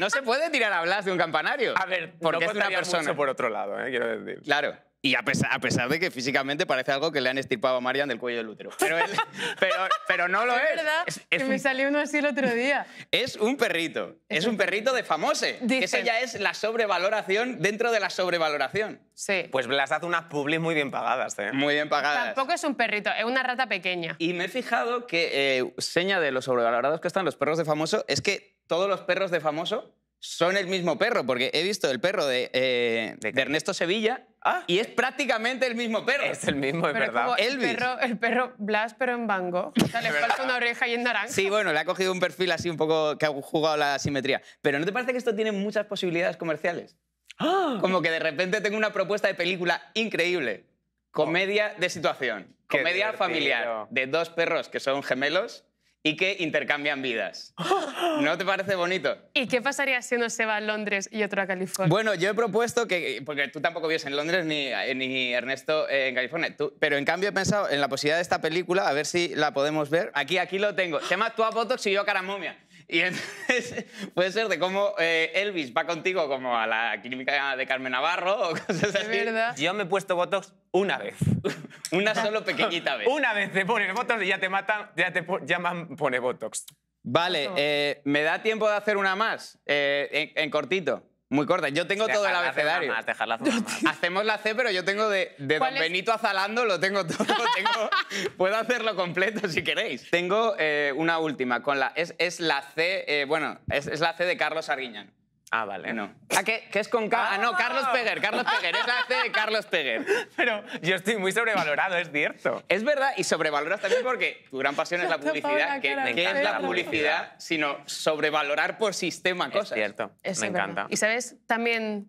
[SPEAKER 3] No se puede tirar a Blas de un campanario.
[SPEAKER 2] A ver,
[SPEAKER 3] porque
[SPEAKER 2] no
[SPEAKER 3] es una persona.
[SPEAKER 2] mucho por otro lado, ¿eh? quiero decir.
[SPEAKER 3] Claro. Y a pesar, a pesar de que físicamente parece algo que le han estirpado a Marian del cuello del útero. Pero, él- pero, pero no lo es.
[SPEAKER 1] Es verdad
[SPEAKER 3] Es, es
[SPEAKER 1] que me
[SPEAKER 3] un,
[SPEAKER 1] salió uno así el otro día.
[SPEAKER 3] es un perrito. Es un perrito de famose.
[SPEAKER 1] Dicen-
[SPEAKER 3] Eso ya es la sobrevaloración dentro de la sobrevaloración.
[SPEAKER 1] Sí.
[SPEAKER 2] Pues Blas hace unas publis muy bien pagadas, ¿eh?
[SPEAKER 3] Muy bien pagadas.
[SPEAKER 1] Tampoco es un perrito, es una rata pequeña.
[SPEAKER 3] Y me he fijado que eh, seña de los sobrevalorados que están los perros de famoso es que todos los perros de famoso son el mismo perro, porque he visto el perro de, eh,
[SPEAKER 2] ¿De
[SPEAKER 3] de? Ernesto Sevilla
[SPEAKER 2] Ah.
[SPEAKER 3] y es prácticamente el mismo perro.
[SPEAKER 2] Es el mismo, es
[SPEAKER 1] Pero es
[SPEAKER 2] verdad.
[SPEAKER 1] como el
[SPEAKER 3] Elvis.
[SPEAKER 1] perro, el perro Blas, pero en bango. O sea, le falta una oreja y en naranja.
[SPEAKER 3] Sí, bueno, le ha cogido un perfil así un poco que ha jugado la simetría. Pero ¿no te parece que esto tiene muchas posibilidades comerciales?
[SPEAKER 2] ¡Ah!
[SPEAKER 3] Como que de repente tengo una propuesta de película increíble. Comedia de situación.
[SPEAKER 2] Qué
[SPEAKER 3] Comedia
[SPEAKER 2] divertido.
[SPEAKER 3] familiar de dos perros que son gemelos y que intercambian vidas. ¿No te parece bonito?
[SPEAKER 1] ¿Y qué pasaría si uno se va a Londres y otro a California?
[SPEAKER 3] Bueno, yo he propuesto que, porque tú tampoco vives en Londres ni, ni Ernesto eh, en California, tú- pero en cambio he pensado en la posibilidad de esta película, a ver si la podemos ver. Aquí, aquí lo tengo. Se llama Tú a Botox y yo a cara momia. Y entonces puede ser de cómo eh, Elvis va contigo como a la clínica de Carmen Navarro o cosas así.
[SPEAKER 1] Verdad.
[SPEAKER 2] Yo me he puesto Botox una vez.
[SPEAKER 3] Una solo pequeñita vez.
[SPEAKER 2] Una vez te pones Botox y ya te matan, ya te llaman pone Botox.
[SPEAKER 3] Vale, eh, ¿me da tiempo de hacer una más? Eh, en, en cortito, muy corta. Yo tengo todo el abecedario.
[SPEAKER 2] más, dejarla.
[SPEAKER 3] Hacemos la C, pero yo tengo de, de Don. Benito Azalando, lo tengo todo. tengo- puedo hacerlo completo si queréis. Tengo eh, una última, con la, es, es la C, eh, bueno, es, es la C de Carlos Arguiñán.
[SPEAKER 2] Ah, vale.
[SPEAKER 3] No. Ah, ¿qué, qué es con K? Ah, no, Carlos Peguer, Carlos Peguer, es la C de Carlos Peguer.
[SPEAKER 2] Pero yo estoy muy sobrevalorado, es cierto.
[SPEAKER 3] Es verdad, y sobrevaloras también porque tu gran pasión es la publicidad.
[SPEAKER 1] la
[SPEAKER 3] que
[SPEAKER 1] cara,
[SPEAKER 3] ¿qué
[SPEAKER 2] me
[SPEAKER 3] es
[SPEAKER 2] encanta
[SPEAKER 3] la publicidad? Sino sobrevalorar por sistema
[SPEAKER 2] Es
[SPEAKER 3] cosas.
[SPEAKER 2] cierto.
[SPEAKER 1] Eso
[SPEAKER 2] me
[SPEAKER 1] es verdad.
[SPEAKER 2] encanta.
[SPEAKER 1] Y sabes, también.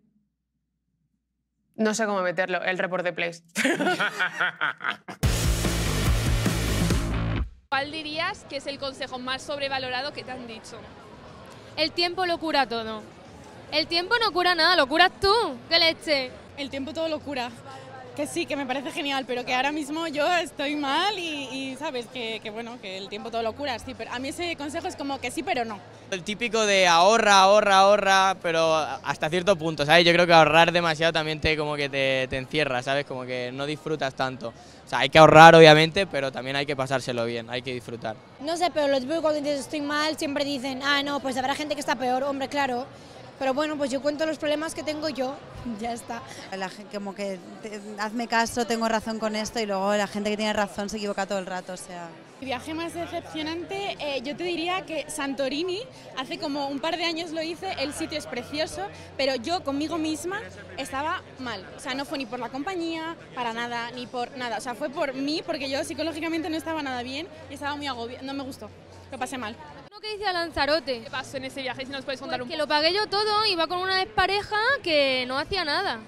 [SPEAKER 1] No sé cómo meterlo, el report de plays.
[SPEAKER 4] ¿Cuál dirías que es el consejo más sobrevalorado que te han dicho?
[SPEAKER 5] El tiempo lo cura todo. El tiempo no cura nada, lo curas tú. ¿Qué leche?
[SPEAKER 6] El tiempo todo lo cura. Que sí, que me parece genial, pero que ahora mismo yo estoy mal y, y, sabes que, que, bueno, que el tiempo todo lo cura. Sí, pero a mí ese consejo es como que sí, pero no.
[SPEAKER 7] El típico de ahorra, ahorra, ahorra, pero hasta cierto punto, ¿sabes? Yo creo que ahorrar demasiado también te como que te, te encierra, ¿sabes? Como que no disfrutas tanto. O sea, hay que ahorrar obviamente, pero también hay que pasárselo bien, hay que disfrutar.
[SPEAKER 8] No sé, pero lo típico cuando dices estoy mal, siempre dicen, ah, no, pues habrá gente que está peor, hombre, claro. Pero bueno, pues yo cuento los problemas que tengo yo, ya está.
[SPEAKER 9] La gente como que te- hazme caso, tengo razón con esto y luego la gente que tiene razón se equivoca todo el rato, o sea.
[SPEAKER 6] Mi viaje más decepcionante, eh, yo te diría que Santorini, hace como un par de años lo hice, el sitio es precioso, pero yo conmigo misma estaba mal. O sea, no fue ni por la compañía, para nada, ni por nada. O sea, fue por mí, porque yo psicológicamente no estaba nada bien y estaba muy agobiada, no me gustó, lo pasé mal.
[SPEAKER 5] Que dice a Lanzarote.
[SPEAKER 4] ¿Qué pasó en ese viaje? Si nos puedes contar
[SPEAKER 5] Pues
[SPEAKER 4] un
[SPEAKER 5] que
[SPEAKER 4] poco.
[SPEAKER 5] lo pagué yo todo, iba con una pareja que no hacía nada.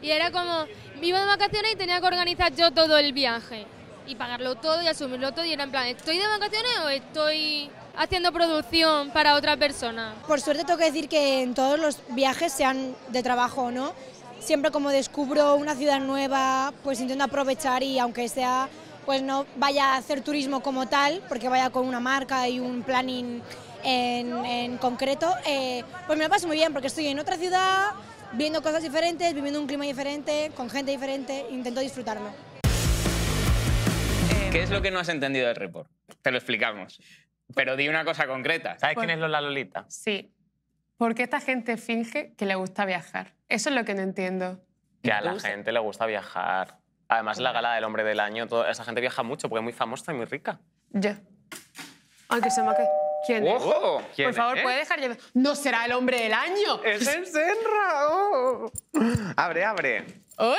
[SPEAKER 5] Y era como, iba de vacaciones y tenía que organizar yo todo el viaje. Y pagarlo todo y asumirlo todo. Y era en plan, ¿estoy de vacaciones o estoy haciendo producción para otra persona?
[SPEAKER 8] Por suerte tengo que decir que en todos los viajes, sean de trabajo o no, siempre como descubro una ciudad nueva, pues intento aprovechar y aunque sea, pues no vaya a hacer turismo como tal, porque vaya con una marca y un planning en, en concreto, eh, pues me lo paso muy bien porque estoy en otra ciudad, viendo cosas diferentes, viviendo un clima diferente, con gente diferente, intento disfrutarlo.
[SPEAKER 3] ¿Qué es lo que no has entendido del report? Te lo explicamos. Pero di una cosa concreta.
[SPEAKER 2] ¿Sabes quién es Lola Lolita?
[SPEAKER 1] Sí. ¿Por qué esta gente finge que le gusta viajar? Eso es lo que no entiendo.
[SPEAKER 2] Que a la gente le gusta viajar. Además, la gala del hombre del año, toda esa gente viaja mucho porque es muy famosa y muy rica.
[SPEAKER 1] Yo. Aunque se me. ¿Quién es?
[SPEAKER 3] ¡Ojo!
[SPEAKER 2] ¿Quién
[SPEAKER 1] Por favor,
[SPEAKER 2] es?
[SPEAKER 1] ¿puede dejar ya? No será el hombre del año.
[SPEAKER 2] ¡Es el Senra! oh. Abre, abre.
[SPEAKER 1] ¡Hola!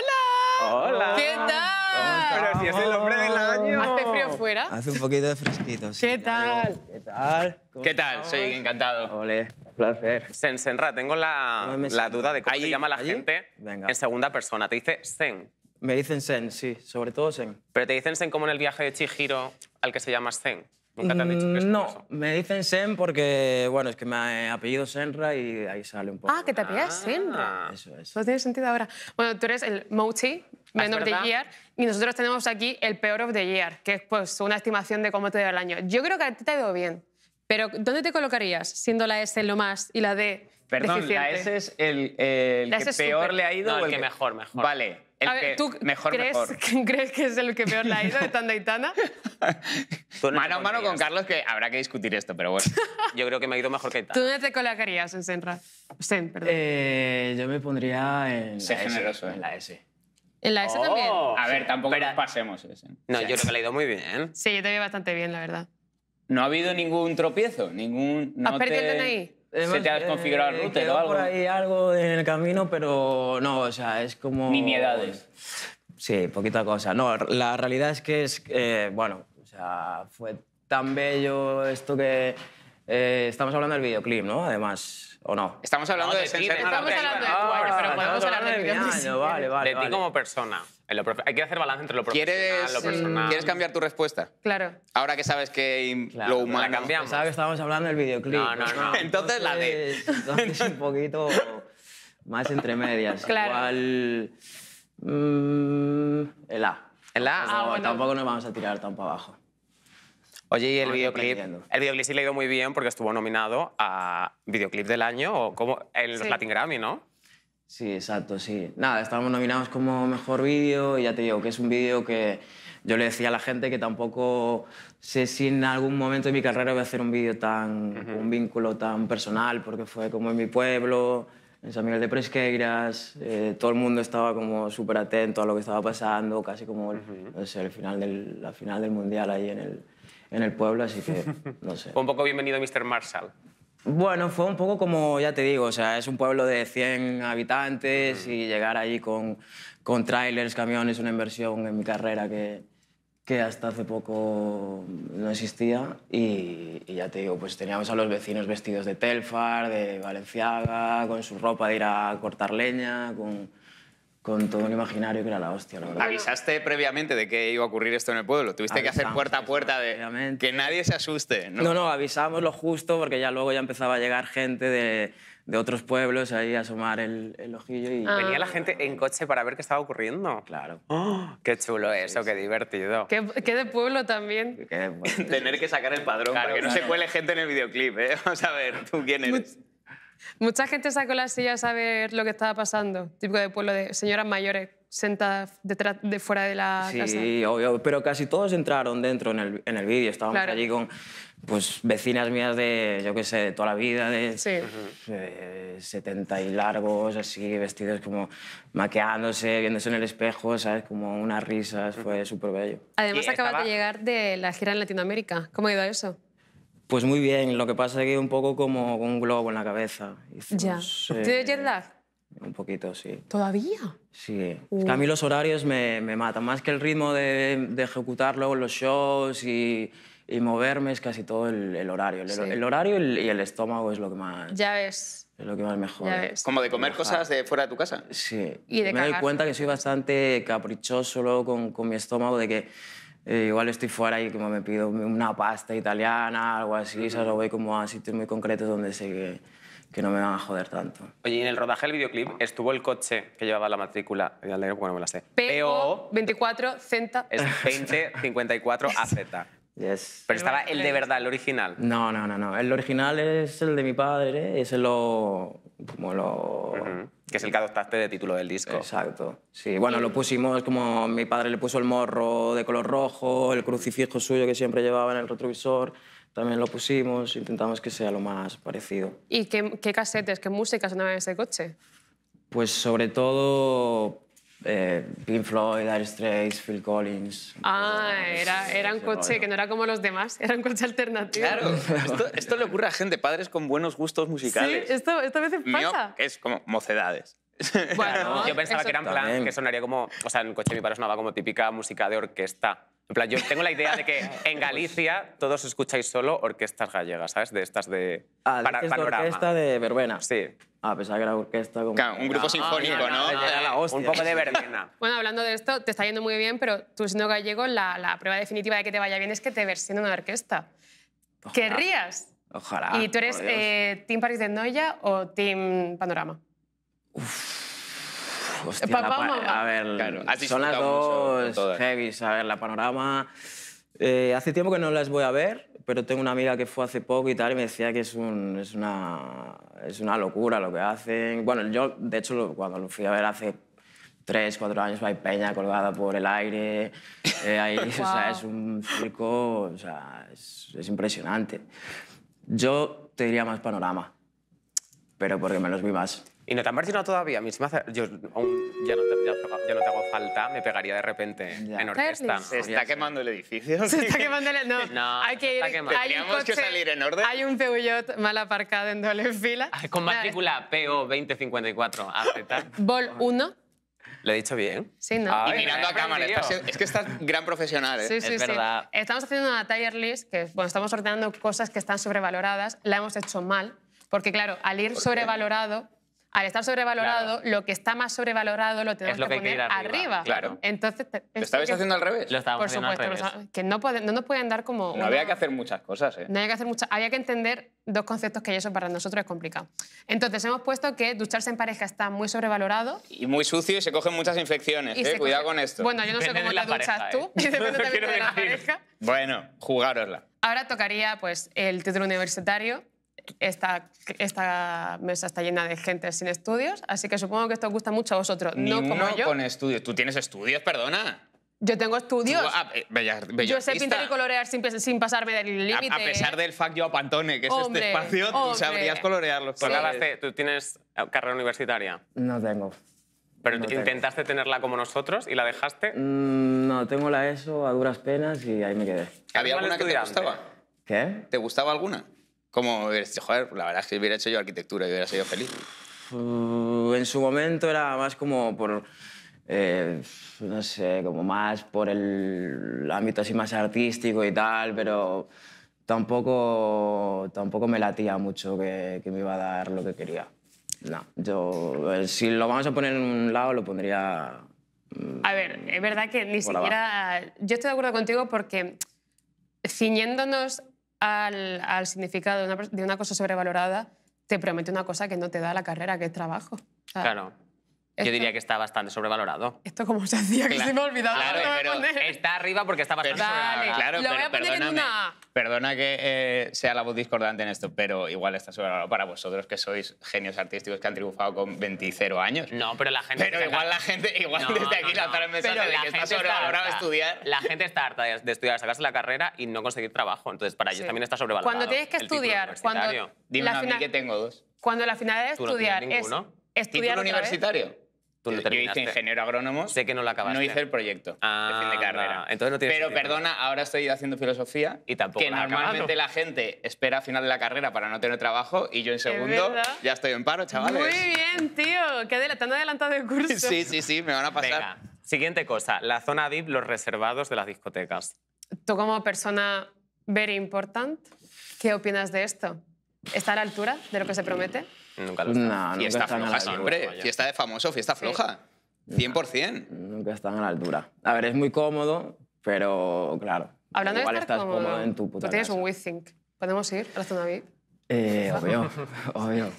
[SPEAKER 2] Hola.
[SPEAKER 1] ¿Qué tal?
[SPEAKER 2] Pero si es el hombre del año.
[SPEAKER 1] ¿Hace frío fuera?
[SPEAKER 10] Hace un poquito de fresquito, sí.
[SPEAKER 1] ¿Qué tal?
[SPEAKER 10] ¿Qué tal? ¿Cómo
[SPEAKER 3] ¿Qué tal? Soy encantado.
[SPEAKER 10] Ole, placer.
[SPEAKER 2] Sen, Senra, tengo la,
[SPEAKER 10] No
[SPEAKER 2] la duda de cómo
[SPEAKER 3] ¿Allí?
[SPEAKER 2] se llama la
[SPEAKER 10] ¿Allí?
[SPEAKER 2] gente
[SPEAKER 10] Venga.
[SPEAKER 2] en segunda persona. Te dice Sen,
[SPEAKER 10] Me dicen Sen, sí, sobre todo Sen.
[SPEAKER 2] pero te dicen Sen como en el viaje de Chihiro al que se llama Sen. Nunca te han dicho que es
[SPEAKER 10] Mm, No,
[SPEAKER 2] eso.
[SPEAKER 10] me dicen Sen porque, bueno, es que me apellido Senra y ahí sale un poco.
[SPEAKER 1] Ah, que te apellidas Senra.
[SPEAKER 2] Ah.
[SPEAKER 10] Eso es.
[SPEAKER 1] Eso tiene sentido ahora. Bueno, tú eres el Mochi, Man
[SPEAKER 2] ¿Es
[SPEAKER 1] of the? Year, y nosotros tenemos aquí el Peor of the Year, que es pues una estimación de cómo te va el año. Yo creo que a ti te ha ido bien, pero ¿dónde te colocarías, siendo la S lo más y la D
[SPEAKER 3] Perdón, la
[SPEAKER 1] deficiente?
[SPEAKER 3] S es el, el
[SPEAKER 1] La
[SPEAKER 3] que
[SPEAKER 1] S es
[SPEAKER 3] peor
[SPEAKER 1] súper.
[SPEAKER 3] le ha ido
[SPEAKER 2] No,
[SPEAKER 3] o
[SPEAKER 2] el que mejor, mejor.
[SPEAKER 3] Vale, el
[SPEAKER 1] a ver,
[SPEAKER 3] que
[SPEAKER 1] ¿tú
[SPEAKER 3] mejor,
[SPEAKER 1] crees,
[SPEAKER 3] mejor.
[SPEAKER 1] crees que es el que peor le ha ido de Tanda y Tana?
[SPEAKER 2] Tú no
[SPEAKER 3] Mano a mano con. Carlos, que habrá que discutir esto, pero bueno.
[SPEAKER 2] Yo creo que me ha ido mejor que
[SPEAKER 1] ¿Tú
[SPEAKER 2] tal.
[SPEAKER 1] dónde te colocarías en Senra? Sen, perdón.
[SPEAKER 10] Eh, yo me pondría en
[SPEAKER 3] Sé
[SPEAKER 10] la S,
[SPEAKER 3] generoso, ¿eh?
[SPEAKER 10] en la S.
[SPEAKER 1] ¿En la S también?
[SPEAKER 2] Oh.
[SPEAKER 3] A ver, tampoco nos pasemos ese.
[SPEAKER 2] No, yo creo que le ha ido muy bien.
[SPEAKER 1] Sí, yo te veo bastante bien, la verdad.
[SPEAKER 3] ¿No ha habido ningún tropiezo? ¿Ningún, no
[SPEAKER 1] ¿Has perdido el DNI?
[SPEAKER 3] ¿Se te ha desconfigurado el
[SPEAKER 10] eh,
[SPEAKER 3] router o algo?
[SPEAKER 10] por ahí algo en el camino, pero no, o sea, es como...
[SPEAKER 3] Nimiedades.
[SPEAKER 10] Sí, poquita cosa. No, la realidad es que es, eh, bueno, o sea, fue tan bello esto que Eh, estamos hablando del videoclip, ¿no? Además, ¿o no?
[SPEAKER 3] Estamos hablando
[SPEAKER 2] No,
[SPEAKER 3] de
[SPEAKER 2] de ti, de-
[SPEAKER 1] Estamos hablando de tu año, pero podemos hablar de
[SPEAKER 10] mi Vale, vale,
[SPEAKER 2] de ti como persona. Hay que hacer balance entre lo profesional,
[SPEAKER 3] ¿Quieres,
[SPEAKER 2] lo personal.
[SPEAKER 3] ¿Quieres cambiar tu respuesta?
[SPEAKER 1] Claro.
[SPEAKER 3] Ahora que sabes que
[SPEAKER 10] Claro,
[SPEAKER 3] lo humano...
[SPEAKER 2] la cambiamos.
[SPEAKER 10] Pensaba que estábamos hablando del videoclip.
[SPEAKER 2] No, no, no.
[SPEAKER 3] Entonces la D.
[SPEAKER 10] Entonces un poquito más entre medias.
[SPEAKER 1] Claro.
[SPEAKER 10] Igual. mm, el A.
[SPEAKER 2] El A.
[SPEAKER 1] Ah, bueno.
[SPEAKER 10] tampoco nos vamos a tirar tan para abajo.
[SPEAKER 2] Oye, y el videoclip. El videoclip sí le ha ido muy bien porque estuvo nominado a videoclip del año o como en los
[SPEAKER 1] Sí.
[SPEAKER 2] Latin Grammy, ¿no?
[SPEAKER 10] Sí, exacto, sí. Nada, estábamos nominados como mejor vídeo y ya te digo que es un vídeo que yo le decía a la gente que tampoco sé si en algún momento de mi carrera voy a hacer un vídeo tan, con un vínculo tan personal, porque fue como en mi pueblo, en San Miguel de Presqueiras, eh, todo el mundo estaba como súper atento a lo que estaba pasando, casi como, el- no sé, el final del, la final del Mundial ahí en el, en el pueblo, así que, no sé.
[SPEAKER 2] Fue un poco bienvenido Mr. Marshall.
[SPEAKER 10] Bueno, fue un poco como, ya te digo, o sea, es un pueblo de 100 habitantes y llegar allí con, con trailers, camiones, una inversión en mi carrera que, que hasta hace poco no existía y, y ya te digo, pues teníamos a los vecinos vestidos de Telfar, de Valenciaga, con su ropa de ir a cortar leña, con, con todo un imaginario que era la hostia, la verdad.
[SPEAKER 3] ¿Avisaste previamente de que iba a ocurrir esto en el pueblo? ¿Tuviste que hacer
[SPEAKER 10] Avisamos,
[SPEAKER 3] puerta a puerta de que nadie se asuste? ¿no?
[SPEAKER 10] No, no, avisamos lo justo porque ya luego ya empezaba a llegar gente de, de otros pueblos ahí a asomar el, el ojillo y...
[SPEAKER 1] Ah.
[SPEAKER 2] Venía la gente en coche para ver qué estaba ocurriendo.
[SPEAKER 10] Claro.
[SPEAKER 2] ¡Oh! qué chulo eso, qué divertido.
[SPEAKER 1] Que, que de pueblo también.
[SPEAKER 10] Que, bueno,
[SPEAKER 3] Tener que sacar el padrón
[SPEAKER 2] Claro,
[SPEAKER 3] para que no se
[SPEAKER 2] claro.
[SPEAKER 3] cuele gente en el videoclip, ¿eh? Vamos a ver, ¿tú quién eres?
[SPEAKER 1] Mucha gente sacó las sillas a ver lo que estaba pasando. Típico de pueblo de señoras mayores sentadas detrás de fuera de la casa.
[SPEAKER 10] Sí, obvio, pero casi todos entraron dentro en el, en el vídeo. Estábamos
[SPEAKER 1] Claro.
[SPEAKER 10] allí con pues, vecinas mías de, yo qué sé, de toda la vida, de
[SPEAKER 1] Sí.
[SPEAKER 10] eh, 70 y largos, así, vestidos como maqueándose, viéndose en el espejo, ¿sabes? Como unas risas, fue súper bello.
[SPEAKER 1] Además,
[SPEAKER 2] Y
[SPEAKER 1] acabas
[SPEAKER 2] estaba-
[SPEAKER 1] de llegar de la gira en Latinoamérica. ¿Cómo ha ido eso?
[SPEAKER 10] Pues muy bien, lo que pasa es que un poco como con un globo en la cabeza.
[SPEAKER 1] Ya.
[SPEAKER 10] Eh,
[SPEAKER 1] ¿Tienes jet lag?
[SPEAKER 10] Un poquito, sí.
[SPEAKER 1] ¿Todavía?
[SPEAKER 10] Sí, es que a mí los horarios me, me matan, más que el ritmo de, de ejecutar luego los shows y, y moverme, es casi todo el, el horario. El,
[SPEAKER 1] Sí.
[SPEAKER 10] el horario y el, y el estómago es lo que más,
[SPEAKER 1] Ya ves.
[SPEAKER 10] es lo que más me jode.
[SPEAKER 1] Ya ves.
[SPEAKER 3] Como de comer cosas de fuera de tu casa.
[SPEAKER 10] Sí,
[SPEAKER 1] Y de
[SPEAKER 10] me doy
[SPEAKER 1] cagar.
[SPEAKER 10] cuenta que soy bastante caprichoso luego con, con mi estómago, de que eh, igual estoy fuera y como me pido una pasta italiana, algo así, ¿sabes? O voy como a sitios muy concretos donde sé que, que no me van a joder tanto.
[SPEAKER 2] Oye, y en el rodaje del videoclip estuvo el coche que llevaba la matrícula, ya le- bueno, me la sé.
[SPEAKER 1] PO 24 Centa.
[SPEAKER 2] es 2054 AZ.
[SPEAKER 10] Yes.
[SPEAKER 2] Pero estaba el de verdad, el original.
[SPEAKER 10] No, no, no, no. El original es el de mi padre, ese lo... como lo...
[SPEAKER 2] Ujú. Que es el que adoptaste de título del disco.
[SPEAKER 10] Exacto. Sí, bueno, lo pusimos como mi padre le puso el morro de color rojo, el crucifijo suyo que siempre llevaba en el retrovisor, también lo pusimos, intentamos que sea lo más parecido.
[SPEAKER 1] ¿Y qué, qué casetes, qué música sonaba en ese coche?
[SPEAKER 10] Pues sobre todo eh, Pink Floyd, Dire Straits, Phil Collins.
[SPEAKER 1] Ah, era, era un coche
[SPEAKER 10] rollo.
[SPEAKER 1] que no era como los demás, era un coche alternativo.
[SPEAKER 3] Claro, esto, esto le ocurre a gente, padres con buenos gustos
[SPEAKER 1] Sí,
[SPEAKER 3] musicales.
[SPEAKER 1] esto, esto a veces pasa.
[SPEAKER 3] es como mocedades.
[SPEAKER 1] Bueno,
[SPEAKER 2] Yo pensaba
[SPEAKER 1] eso-
[SPEAKER 2] que era en plan
[SPEAKER 10] También.
[SPEAKER 2] que sonaría como, o sea, en el coche de mi padre sonaba como típica música de orquesta. En plan, yo tengo la idea de que en Galicia todos escucháis solo orquestas gallegas, ¿sabes? De estas de
[SPEAKER 10] Ah,
[SPEAKER 2] para-
[SPEAKER 10] de orquesta de verbena.
[SPEAKER 2] Sí.
[SPEAKER 10] Ah, pensaba que era orquesta como...
[SPEAKER 3] Claro, un grupo sinfónico, ¿no?
[SPEAKER 10] Era la hostia.
[SPEAKER 2] Un poco de verbena.
[SPEAKER 1] Bueno, hablando de esto, te está yendo muy bien, pero tú siendo gallego, la, la prueba definitiva de que te vaya bien es que te ves siendo una orquesta. ¿Querrías?
[SPEAKER 10] Ojalá.
[SPEAKER 1] ¿Y tú eres eh, Team Paris de Noya o Team Panorama?
[SPEAKER 10] Hostia,
[SPEAKER 1] Papá
[SPEAKER 10] la
[SPEAKER 1] mamá.
[SPEAKER 10] A ver,
[SPEAKER 3] Claro,
[SPEAKER 10] son las dos
[SPEAKER 3] todas.
[SPEAKER 10] heavies. A ver, la panorama... eh, hace tiempo que no las voy a ver, pero tengo una amiga que fue hace poco y tal y me decía que es, un- es, una, es una locura lo que hacen. Bueno, yo, de hecho, cuando lo fui a ver hace tres, cuatro años, hay peña colgada por el aire. eh, hay- o sea, es un circo, o sea, es, es impresionante. Yo te diría más panorama, pero porque me los vi más.
[SPEAKER 2] ¿Y no te han marginado todavía? A mí se me hace... Yo aún ya no te, ya- ya no te hago falta, me pegaría de repente
[SPEAKER 10] Ya.
[SPEAKER 2] en orquesta.
[SPEAKER 3] Se está quemando el edificio.
[SPEAKER 1] Se está quemando el... No,
[SPEAKER 2] No,
[SPEAKER 1] hay que ir... hay un
[SPEAKER 3] Tendríamos que salir en orden.
[SPEAKER 1] Hay un Peugeot mal aparcado en doble fila.
[SPEAKER 2] Con matrícula PO 2054 AZ.
[SPEAKER 1] Vol 1.
[SPEAKER 2] ¿Lo he dicho bien?
[SPEAKER 1] Sí, ¿no?
[SPEAKER 3] Y
[SPEAKER 2] Ay,
[SPEAKER 3] mirando a cámara. estás- es que estás gran profesional, ¿eh?
[SPEAKER 1] Sí, sí,
[SPEAKER 2] es
[SPEAKER 1] sí.
[SPEAKER 2] verdad.
[SPEAKER 1] Estamos haciendo una tier list que, bueno, estamos ordenando cosas que están sobrevaloradas. La hemos hecho mal, porque claro, al ir sobrevalorado, al estar sobrevalorado, lo que está más sobrevalorado lo tenemos
[SPEAKER 2] lo que
[SPEAKER 1] que
[SPEAKER 2] hay que
[SPEAKER 1] poner
[SPEAKER 2] ir arriba, claro.
[SPEAKER 1] Entonces, te-
[SPEAKER 3] ¿Lo estabais
[SPEAKER 1] que-
[SPEAKER 3] haciendo al revés?
[SPEAKER 2] Lo estábamos
[SPEAKER 1] Por
[SPEAKER 2] haciendo al
[SPEAKER 1] supuesto,
[SPEAKER 2] revés.
[SPEAKER 1] o sea, que no, puede- no nos pueden dar como...
[SPEAKER 3] No
[SPEAKER 1] una-
[SPEAKER 3] había que hacer muchas cosas, ¿eh?
[SPEAKER 1] no había que hacer mucha, había que entender dos conceptos que eso para nosotros es complicado. Entonces hemos puesto que ducharse en pareja está muy sobrevalorado.
[SPEAKER 3] Y muy sucio y se cogen muchas infecciones,
[SPEAKER 1] y
[SPEAKER 3] ¿eh? Cuidado
[SPEAKER 1] coge-
[SPEAKER 3] con esto.
[SPEAKER 1] Bueno, yo no sé cómo te
[SPEAKER 2] la
[SPEAKER 1] duchas
[SPEAKER 2] pareja,
[SPEAKER 1] tú,
[SPEAKER 2] ¿eh?
[SPEAKER 1] y depende también
[SPEAKER 2] Quiero
[SPEAKER 1] de la
[SPEAKER 2] decir.
[SPEAKER 1] pareja.
[SPEAKER 3] Bueno, jugárosla.
[SPEAKER 1] Ahora tocaría pues, el título universitario. Esta, esta mesa está llena de gente sin estudios, así que supongo que esto os gusta mucho a vosotros,
[SPEAKER 3] Ni
[SPEAKER 1] no como
[SPEAKER 3] uno
[SPEAKER 1] yo.
[SPEAKER 3] con estudios. Tú tienes estudios, perdona.
[SPEAKER 1] Yo tengo estudios.
[SPEAKER 3] Tú, ah, bella- bello
[SPEAKER 1] yo sé
[SPEAKER 3] artista.
[SPEAKER 1] pintar y colorear sin, sin pasarme del límite.
[SPEAKER 3] A, a pesar del fuck you a Pantone, que es
[SPEAKER 1] Hombre,
[SPEAKER 3] este espacio, tú
[SPEAKER 1] hombre.
[SPEAKER 3] sabrías colorear los
[SPEAKER 2] Tú,
[SPEAKER 3] colores.
[SPEAKER 2] acabaste- tú tienes eh, carrera universitaria,
[SPEAKER 10] No tengo.
[SPEAKER 2] pero
[SPEAKER 10] No tengo.
[SPEAKER 2] intentaste tenerla como nosotros y la dejaste.
[SPEAKER 10] Mm, no, tengo la ESO a duras penas y ahí me quedé.
[SPEAKER 3] ¿Había alguna que te gustaba?
[SPEAKER 10] ¿Qué?
[SPEAKER 3] ¿Te gustaba alguna? Como, eres- joder, la verdad es que hubiera hecho yo arquitectura y hubiera sido feliz.
[SPEAKER 10] Uh, en su momento era más como por, eh, no sé, como más por el ámbito así más artístico y tal, pero tampoco, tampoco me latía mucho que, que me iba a dar lo que quería. No, yo, eh, si lo vamos a poner en un lado, lo pondría...
[SPEAKER 1] A ver, es verdad que ni siquiera... Yo estoy de acuerdo contigo porque ciñéndonos al, al significado de una, cosa sobrevalorada, te promete una cosa que no te da la carrera, que es trabajo.
[SPEAKER 2] Claro. Yo diría que está bastante sobrevalorado.
[SPEAKER 1] Esto como se hacía, que
[SPEAKER 3] Claro,
[SPEAKER 1] se me ha olvidado.
[SPEAKER 3] claro, pero
[SPEAKER 1] poner.
[SPEAKER 2] Está arriba porque está bastante sobrevalorado.
[SPEAKER 3] Claro,
[SPEAKER 1] Lo voy
[SPEAKER 3] pero
[SPEAKER 1] a poner en
[SPEAKER 3] perdóname,
[SPEAKER 1] una-
[SPEAKER 3] perdona que eh, sea la voz discordante en esto, pero igual está sobrevalorado para vosotros que sois genios artísticos que han triunfado con 20 años.
[SPEAKER 2] No, pero la gente...
[SPEAKER 3] Pero igual la gente, igual
[SPEAKER 2] No,
[SPEAKER 3] desde
[SPEAKER 2] no,
[SPEAKER 3] aquí
[SPEAKER 2] no.
[SPEAKER 3] lanzar el mensaje
[SPEAKER 2] Pero
[SPEAKER 3] de
[SPEAKER 2] la
[SPEAKER 3] que está sobrevalorado
[SPEAKER 2] harta.
[SPEAKER 3] estudiar.
[SPEAKER 2] La gente está harta de de estudiar, sacarse la carrera y no conseguir trabajo. Entonces, para ellos
[SPEAKER 1] Sí.
[SPEAKER 2] también está sobrevalorado.
[SPEAKER 1] Cuando tienes que estudiar, cuando.
[SPEAKER 3] Dime
[SPEAKER 1] la
[SPEAKER 3] a mí
[SPEAKER 1] final-
[SPEAKER 3] que tengo dos.
[SPEAKER 1] Cuando la finalidad de
[SPEAKER 2] no
[SPEAKER 1] estudiar es
[SPEAKER 2] ninguno.
[SPEAKER 1] estudiar
[SPEAKER 3] ¿Título universitario?
[SPEAKER 2] Tú no
[SPEAKER 3] yo, yo hice ingeniero agrónomo.
[SPEAKER 2] Sé que no lo acabaste.
[SPEAKER 3] No hice el proyecto
[SPEAKER 2] Ah,
[SPEAKER 3] de fin de carrera.
[SPEAKER 2] anda. Entonces no tiene
[SPEAKER 3] Pero
[SPEAKER 2] sentido.
[SPEAKER 3] perdona, ahora estoy haciendo filosofía.
[SPEAKER 2] Y tampoco
[SPEAKER 3] Que
[SPEAKER 2] la
[SPEAKER 3] normalmente
[SPEAKER 2] acabado.
[SPEAKER 3] la gente espera a final de la carrera para no tener trabajo y yo en segundo ya estoy en paro, chavales.
[SPEAKER 1] Muy bien, tío. Que adela- te han adelantado el curso.
[SPEAKER 3] Sí, sí, sí, me van a pasar.
[SPEAKER 2] Venga, siguiente cosa. La zona VIP, los reservados de las discotecas.
[SPEAKER 1] Tú como persona very important, ¿qué opinas de esto? ¿Está a la altura de lo que se promete?
[SPEAKER 2] Nunca lo está.
[SPEAKER 10] No, nunca
[SPEAKER 3] Fiesta
[SPEAKER 10] están a la
[SPEAKER 3] floja
[SPEAKER 10] altura.
[SPEAKER 3] siempre.
[SPEAKER 2] vaya.
[SPEAKER 3] Fiesta de famoso, fiesta floja. 100%.
[SPEAKER 10] Nunca están a la altura. A ver, es muy cómodo, pero claro.
[SPEAKER 1] Hablando
[SPEAKER 10] igual
[SPEAKER 1] de estar
[SPEAKER 10] estás
[SPEAKER 1] cómodo,
[SPEAKER 10] cómodo en tu puta
[SPEAKER 1] tú tienes
[SPEAKER 10] casa.
[SPEAKER 1] un WeThink. ¿Podemos ir a la zona VIP?
[SPEAKER 10] Eh, obvio, obvio.